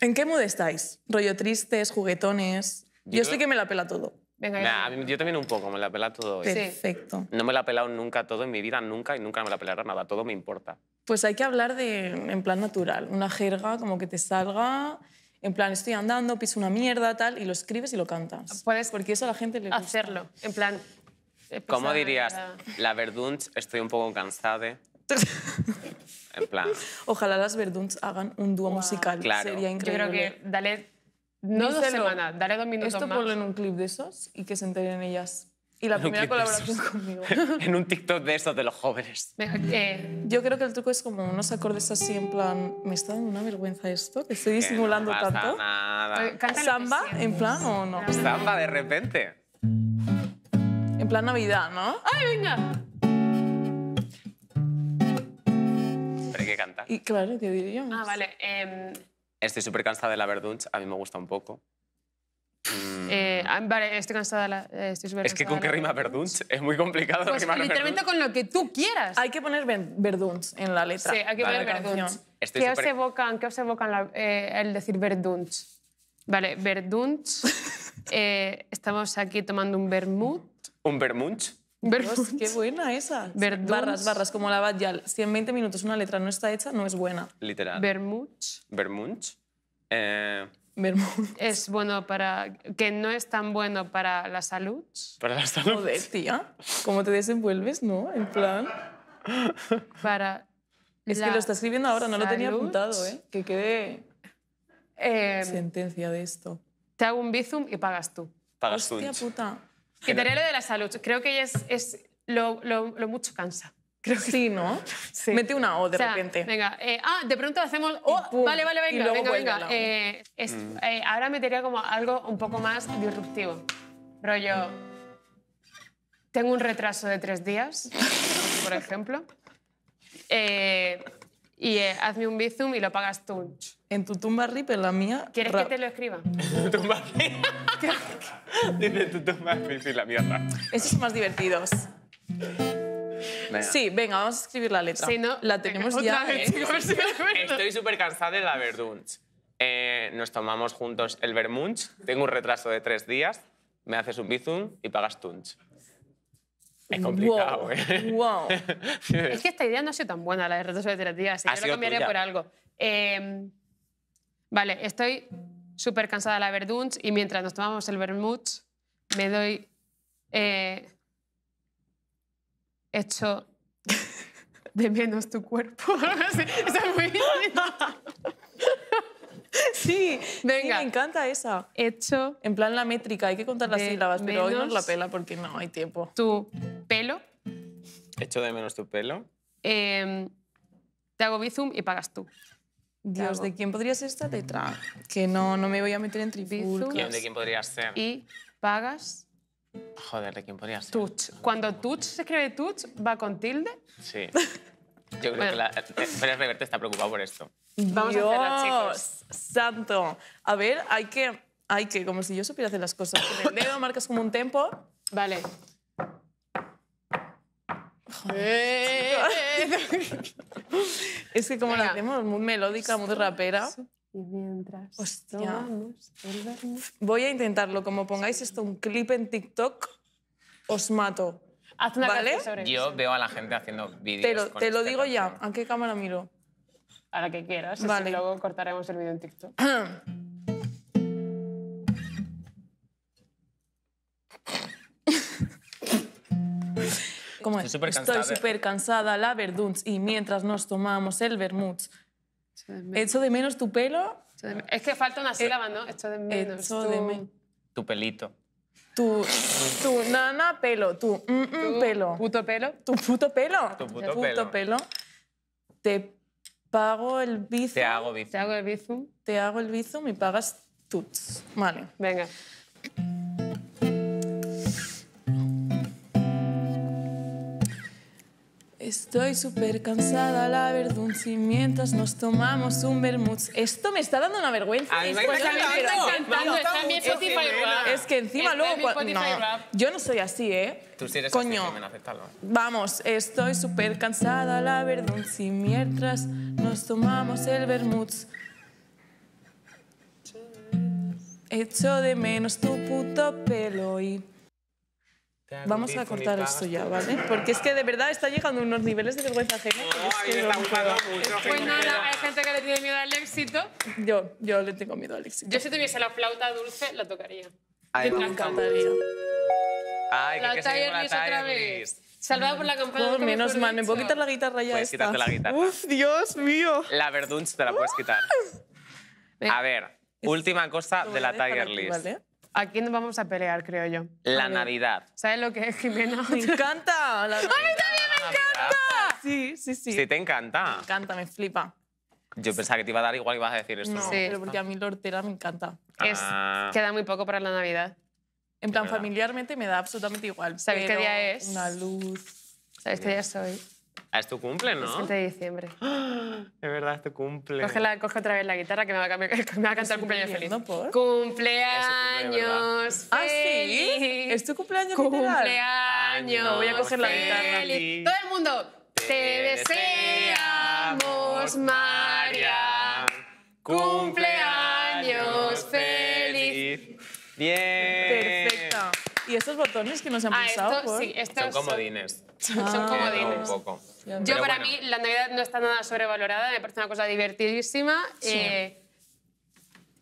[SPEAKER 16] ¿En qué mood estáis? ¿Rollo tristes, juguetones? Yo,
[SPEAKER 2] Yo-
[SPEAKER 16] estoy que me la pela todo.
[SPEAKER 1] Venga,
[SPEAKER 2] Nah, a mí- yo también un poco, me la pela todo. hoy.
[SPEAKER 16] Perfecto.
[SPEAKER 2] No me la he pelado nunca todo en mi vida, nunca, y nunca me la pelará nada. Todo me importa.
[SPEAKER 16] Pues hay que hablar de, en plan natural, una jerga como que te salga, en plan estoy andando, piso una mierda, tal, y lo escribes y lo cantas.
[SPEAKER 1] Puedes
[SPEAKER 16] Porque eso a la gente le gusta.
[SPEAKER 1] hacerlo. En plan.
[SPEAKER 2] ¿Cómo dirías?
[SPEAKER 1] ya.
[SPEAKER 2] La verdunch, estoy un poco cansada. En plan,
[SPEAKER 16] Ojalá las Verduns hagan un dúo musical.
[SPEAKER 2] Claro.
[SPEAKER 16] Sería
[SPEAKER 1] Yo
[SPEAKER 16] increíble.
[SPEAKER 1] creo que dale. No dos
[SPEAKER 16] Díselo.
[SPEAKER 1] semanas, dale dos minutos
[SPEAKER 16] Esto
[SPEAKER 1] más.
[SPEAKER 16] ponlo en un clip de esos y que se enteren ellas. Y la primera colaboración
[SPEAKER 2] esos.
[SPEAKER 16] conmigo.
[SPEAKER 2] en un TikTok de estos de los jóvenes.
[SPEAKER 1] Eh,
[SPEAKER 16] Yo creo que el truco es como unos acordes así en plan, me está dando una vergüenza esto, que estoy
[SPEAKER 2] Que no
[SPEAKER 16] disimulando
[SPEAKER 2] pasa
[SPEAKER 16] tanto.
[SPEAKER 2] nada.
[SPEAKER 1] eh,
[SPEAKER 16] ¿Samba en plan o no?
[SPEAKER 2] Samba de repente.
[SPEAKER 16] En plan Navidad, ¿no?
[SPEAKER 1] ¡Ay, venga!
[SPEAKER 2] Pero hay que cantar.
[SPEAKER 16] Y claro, ¿qué diríamos?
[SPEAKER 1] Ah, vale. em,
[SPEAKER 2] Estoy súper cansada de la verdunch, a mí me gusta un poco. Mm,
[SPEAKER 1] eh, ah, vale, estoy cansada. de la- eh, estoy súper
[SPEAKER 2] es que con qué rima verdunch es muy complicado
[SPEAKER 1] Pues
[SPEAKER 2] rimar
[SPEAKER 1] literalmente
[SPEAKER 2] verdunch.
[SPEAKER 1] con lo que tú quieras.
[SPEAKER 16] Hay que poner ver- Verduns en la letra.
[SPEAKER 1] Sí, hay que
[SPEAKER 2] Vale.
[SPEAKER 1] poner.
[SPEAKER 2] Estoy
[SPEAKER 1] ¿Qué os
[SPEAKER 2] súper-
[SPEAKER 1] evocan, qué os evocan la- eh, el decir verduns? Vale, verduns. eh, estamos aquí tomando un vermut.
[SPEAKER 2] Un vermunch.
[SPEAKER 16] Dios, qué buena esa.
[SPEAKER 1] Verduns.
[SPEAKER 16] Barras, barras, como la Badial. Si en 20 minutos una letra no está hecha, no es buena.
[SPEAKER 2] Literal.
[SPEAKER 1] Vermuch
[SPEAKER 2] Vermunch. Eh,
[SPEAKER 16] Vermouth.
[SPEAKER 1] es bueno para. que no es tan bueno para la salud.
[SPEAKER 2] para la salud.
[SPEAKER 16] Joder, tía. ¿Cómo te desenvuelves, no? En plan...
[SPEAKER 1] Para.
[SPEAKER 16] Es que lo está escribiendo ahora, no lo tenía
[SPEAKER 1] salud.
[SPEAKER 16] apuntado, ¿eh? Que quede
[SPEAKER 1] Eh,
[SPEAKER 16] sentencia de esto.
[SPEAKER 1] te hago un bizum y pagas tú.
[SPEAKER 2] Pagas
[SPEAKER 16] Hostia
[SPEAKER 2] tunch.
[SPEAKER 16] puta.
[SPEAKER 1] Quitaré lo de la salud. Creo que es, es lo, lo- lo mucho cansa.
[SPEAKER 16] Creo que sí, ¿no?
[SPEAKER 1] Sí.
[SPEAKER 16] Mete una O de
[SPEAKER 1] O sea,
[SPEAKER 16] repente.
[SPEAKER 1] Venga, eh, ah, de pronto hacemos. Oh,
[SPEAKER 16] pum,
[SPEAKER 1] vale, vale,
[SPEAKER 16] y
[SPEAKER 1] venga,
[SPEAKER 16] luego
[SPEAKER 1] venga, venga. Eh, es-
[SPEAKER 2] Mm.
[SPEAKER 1] eh, ahora metería como algo un poco más disruptivo. Rollo. Tengo un retraso de tres días, por ejemplo. Y eh, hazme un bizum y lo pagas tú.
[SPEAKER 16] En tu tumba rip, en la mía...
[SPEAKER 1] ¿Quieres que te lo escriba?
[SPEAKER 2] Tumba Dice tu tumba y la mierda.
[SPEAKER 16] Estos son más divertidos.
[SPEAKER 2] Venga.
[SPEAKER 16] Sí, venga, vamos a escribir la letra.
[SPEAKER 1] Si no,
[SPEAKER 16] la tenemos
[SPEAKER 1] otra
[SPEAKER 16] ya.
[SPEAKER 1] vez,
[SPEAKER 16] ¿eh?
[SPEAKER 1] acuerdo.
[SPEAKER 2] Estoy súper cansada de la verdunch. Eh, nos tomamos juntos el vermunch. Tengo un retraso de tres días. Me haces un bizum y pagas tunch. Es complicado,
[SPEAKER 16] Wow,
[SPEAKER 2] ¿eh?
[SPEAKER 16] wow.
[SPEAKER 1] Es que esta idea no ha sido tan buena, la de retraso de tres días. y
[SPEAKER 2] Ha
[SPEAKER 1] Yo lo cambiaría
[SPEAKER 2] tuya.
[SPEAKER 1] por algo. Eh, vale, estoy súper cansada de la verduns y mientras nos tomamos el vermut me doy eh, hecho de menos tu cuerpo. Sí, esa es muy
[SPEAKER 16] Sí,
[SPEAKER 1] Venga.
[SPEAKER 16] sí, me encanta esa.
[SPEAKER 1] Hecho
[SPEAKER 16] En plan la métrica, hay que contar las sílabas, pero hoy nos la pela porque no hay tiempo.
[SPEAKER 1] tu pelo,
[SPEAKER 2] Echo de menos tu pelo.
[SPEAKER 1] eh, te hago bizum y pagas tú.
[SPEAKER 16] Dios, ¿de quién podría ser esta letra? Que no, no me voy a meter en trifulcas.
[SPEAKER 2] ¿Quién de quién podría ser?
[SPEAKER 1] Y pagas
[SPEAKER 2] Joder, ¿de quién podría ser?
[SPEAKER 1] Tuch. Cuando Tuch se escribe Tuch, va con tilde.
[SPEAKER 2] Sí. Yo creo que la... eh, Pérez Reverte está preocupado por esto.
[SPEAKER 1] Vamos a hacerla, chicos.
[SPEAKER 16] Dios santo. A ver, hay que, hay que, como si yo supiera hacer las cosas. Con el dedo marcas como un tempo.
[SPEAKER 1] Vale.
[SPEAKER 16] Es que como la
[SPEAKER 1] Venga.
[SPEAKER 16] hacemos muy melódica, muy rapera.
[SPEAKER 1] Y mientras
[SPEAKER 16] Hostia.
[SPEAKER 1] tomamos el.
[SPEAKER 16] Voy a intentarlo. Como pongáis esto un clip en TikTok, os mato.
[SPEAKER 1] Haz una
[SPEAKER 16] ¿Vale?
[SPEAKER 1] canción sobre
[SPEAKER 2] Yo veo a la gente haciendo vídeos
[SPEAKER 16] Te lo,
[SPEAKER 2] con
[SPEAKER 16] te lo
[SPEAKER 2] esta
[SPEAKER 16] digo ya.
[SPEAKER 2] canción.
[SPEAKER 16] ¿A qué cámara miro?
[SPEAKER 1] A la que quieras.
[SPEAKER 16] Vale.
[SPEAKER 1] así luego cortaremos el vídeo en TikTok.
[SPEAKER 16] ¿Cómo
[SPEAKER 2] Estoy
[SPEAKER 16] es? Estoy
[SPEAKER 2] cansada.
[SPEAKER 16] súper cansada, la verdunz, y mientras nos tomamos el vermut, echo de menos tu pelo,
[SPEAKER 1] Es que falta una sílaba, ¿no? Esto de menos.
[SPEAKER 16] echo
[SPEAKER 1] tú-
[SPEAKER 16] de menos
[SPEAKER 2] Tu pelito.
[SPEAKER 16] Tu, tu nana pelo, tu mm, mm, pelo.
[SPEAKER 1] Puto pelo.
[SPEAKER 16] Tu puto pelo.
[SPEAKER 2] Tu puto pelo.
[SPEAKER 16] Te pago el bizum.
[SPEAKER 2] Te hago bici.
[SPEAKER 1] Te hago el bizum.
[SPEAKER 16] Te hago el bizum y pagas tuts. Vale.
[SPEAKER 1] Venga.
[SPEAKER 16] Estoy súper cansada, la verdunz, y mientras nos tomamos un vermut. Esto me está dando una vergüenza.
[SPEAKER 2] A mí me está
[SPEAKER 16] a mí me está
[SPEAKER 2] encantando.
[SPEAKER 16] encantando.
[SPEAKER 2] Me gusta
[SPEAKER 1] Está en mi
[SPEAKER 2] mucho,
[SPEAKER 1] Spotify
[SPEAKER 2] Jimena.
[SPEAKER 1] Rap.
[SPEAKER 16] Es que encima
[SPEAKER 1] Está
[SPEAKER 16] luego... no, yo no soy así, ¿eh?
[SPEAKER 2] Tú sí eres
[SPEAKER 16] Coño.
[SPEAKER 2] así, acéptalo.
[SPEAKER 16] Vamos, estoy súper cansada, la verdunz, y mientras nos tomamos el vermut. Echo de menos tu puto pelo y... Vamos a cortar esto ya, ¿vale? Porque es que de verdad está llegando a unos niveles de vergüenza ajena. que es que no
[SPEAKER 1] Pues nada, hay gente que le tiene miedo al éxito.
[SPEAKER 16] Yo, yo le tengo miedo al éxito.
[SPEAKER 1] Yo si tuviese la flauta dulce, la tocaría.
[SPEAKER 2] Ay,
[SPEAKER 16] me
[SPEAKER 2] me
[SPEAKER 16] encantaría.
[SPEAKER 2] Ay,
[SPEAKER 1] La
[SPEAKER 2] que
[SPEAKER 1] Tiger otra vez. Salvada por la campana.
[SPEAKER 16] Menos mal, ¿me puedo quitar la guitarra ya
[SPEAKER 2] Puedes
[SPEAKER 16] esta?
[SPEAKER 2] quitarte la guitarra.
[SPEAKER 16] Uf, Dios mío.
[SPEAKER 2] La verdunch te la puedes quitar. A ver, última cosa de la Tiger List.
[SPEAKER 16] ¿Vale?
[SPEAKER 1] Aquí nos vamos a pelear, creo yo.
[SPEAKER 2] La Navidad.
[SPEAKER 1] ¿Sabes lo que es, Jimena?
[SPEAKER 16] Me encanta. La... ¡A mí
[SPEAKER 2] también me encanta!
[SPEAKER 16] Sí, sí, sí.
[SPEAKER 2] Sí, te encanta.
[SPEAKER 16] Me encanta, me flipa.
[SPEAKER 2] Yo pensaba que te iba a dar igual y ibas a decir esto.
[SPEAKER 16] No,
[SPEAKER 2] ¿no?
[SPEAKER 16] pero porque a mí la hortera me encanta.
[SPEAKER 1] Es,
[SPEAKER 2] Ah.
[SPEAKER 1] Queda muy poco para la Navidad.
[SPEAKER 16] En plan, familiarmente me da absolutamente igual.
[SPEAKER 1] ¿Sabéis qué día es?
[SPEAKER 16] Una luz.
[SPEAKER 1] ¿Sabes qué día soy?
[SPEAKER 2] Ah, es tu cumple,
[SPEAKER 1] El
[SPEAKER 2] ¿no?
[SPEAKER 1] 7 de diciembre.
[SPEAKER 2] De verdad, es tu cumple.
[SPEAKER 1] Coge, la- coge otra vez la guitarra que me va a, cambiar- me va a cantar cumpleaños feliz.
[SPEAKER 16] por?
[SPEAKER 1] Cumpleaños
[SPEAKER 16] Ah, sí.
[SPEAKER 1] feliz.
[SPEAKER 16] ¿Es tu cumpleaños?
[SPEAKER 1] Cumpleaños.
[SPEAKER 2] No, voy a
[SPEAKER 16] coger la
[SPEAKER 1] feliz.
[SPEAKER 16] guitarra.
[SPEAKER 1] Todo el mundo. Te deseamos, María. Cumpleaños feliz.
[SPEAKER 2] Bien.
[SPEAKER 16] ¿Y estos botones que nos han
[SPEAKER 1] Ah, esto,
[SPEAKER 16] por?
[SPEAKER 1] sí, estos
[SPEAKER 2] Son comodines.
[SPEAKER 1] Son, son
[SPEAKER 16] Ah.
[SPEAKER 2] Un
[SPEAKER 1] comodines.
[SPEAKER 2] poco.
[SPEAKER 1] Yo
[SPEAKER 2] Pero
[SPEAKER 1] para
[SPEAKER 2] bueno.
[SPEAKER 1] mí la Navidad no está nada sobrevalorada, me parece una cosa divertidísima.
[SPEAKER 16] Sí.
[SPEAKER 1] eh,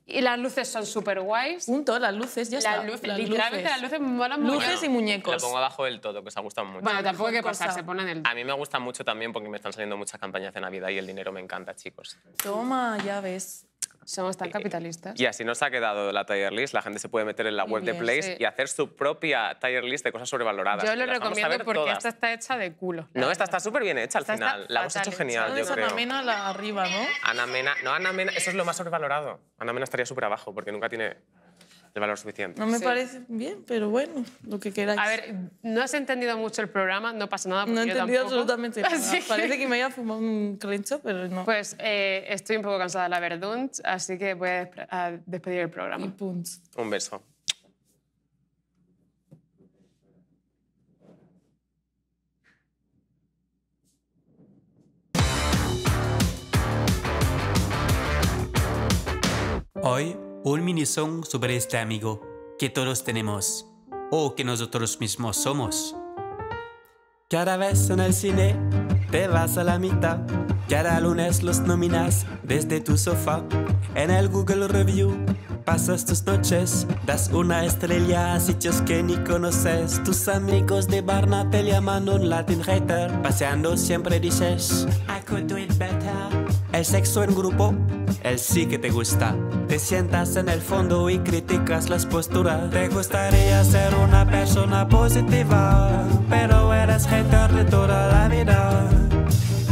[SPEAKER 1] y las luces son súper guays.
[SPEAKER 16] Punto, las luces, ya
[SPEAKER 1] Las
[SPEAKER 16] está.
[SPEAKER 1] luces,
[SPEAKER 16] Las
[SPEAKER 1] literalmente
[SPEAKER 16] luces.
[SPEAKER 1] las luces molan mucho.
[SPEAKER 16] Luces y
[SPEAKER 2] La
[SPEAKER 16] muñecos.
[SPEAKER 2] pongo abajo del todo, que os ha gustado mucho.
[SPEAKER 1] Bueno, tampoco hay que pasarse, ponen el...
[SPEAKER 2] A mí me gusta mucho también porque me están saliendo muchas campañas de Navidad y el dinero me encanta, chicos.
[SPEAKER 16] Toma, ya ves.
[SPEAKER 1] Somos tan capitalistas.
[SPEAKER 2] Y así nos ha quedado la tier list. La gente se puede meter en la web de
[SPEAKER 1] bien,
[SPEAKER 2] Place
[SPEAKER 1] sí.
[SPEAKER 2] y hacer su propia tier list de cosas sobrevaloradas.
[SPEAKER 1] Yo lo recomiendo porque
[SPEAKER 2] todas.
[SPEAKER 1] esta está hecha de culo.
[SPEAKER 2] No, esta está súper bien hecha al
[SPEAKER 1] Esta
[SPEAKER 2] final. La hemos hecho genial,
[SPEAKER 16] ¿Dónde
[SPEAKER 2] yo
[SPEAKER 16] es Ana
[SPEAKER 2] creo.
[SPEAKER 16] Mena? La arriba, ¿no?
[SPEAKER 2] Ana Mena, no, Ana Mena, eso es lo más sobrevalorado. Ana Mena estaría súper abajo porque nunca tiene el valor suficiente.
[SPEAKER 16] No me
[SPEAKER 1] Sí.
[SPEAKER 16] parece bien, pero bueno, lo que queráis.
[SPEAKER 1] A ver, no has entendido mucho el programa, no pasa nada.
[SPEAKER 16] no he
[SPEAKER 1] porque
[SPEAKER 16] entendido
[SPEAKER 1] tampoco.
[SPEAKER 16] absolutamente nada.
[SPEAKER 1] Que-
[SPEAKER 16] Parece que me haya fumado un crencho, pero no.
[SPEAKER 1] Pues eh, estoy un poco cansada de la Verdunt, así que voy a, despedir el
[SPEAKER 16] Y
[SPEAKER 1] programa.
[SPEAKER 16] punto.
[SPEAKER 2] Un beso.
[SPEAKER 17] Hoy, un mini song sobre este amigo que todos tenemos o que nosotros mismos somos. Cada vez en el cine te vas a la mitad. Cada lunes los nominas desde tu sofá. En el Google Review pasas tus noches. Das una estrella a sitios que ni conoces. Tus amigos de Barna te llaman un Latin hater. Paseando siempre dices, I could do it better. El sexo en grupo, el sí que te gusta. Te sientas en el fondo y criticas las posturas. Te gustaría ser una persona positiva, pero eres hater de toda la vida.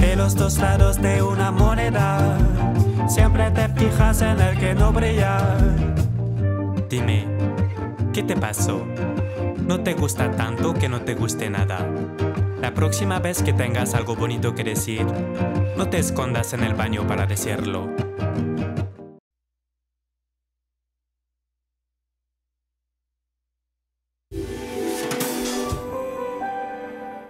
[SPEAKER 17] De los dos lados de una moneda, siempre te fijas en el que no brilla. Dime, ¿qué te pasó? no te gusta tanto que no te guste nada. La próxima vez que tengas algo bonito que decir, no te escondas en el baño para decirlo.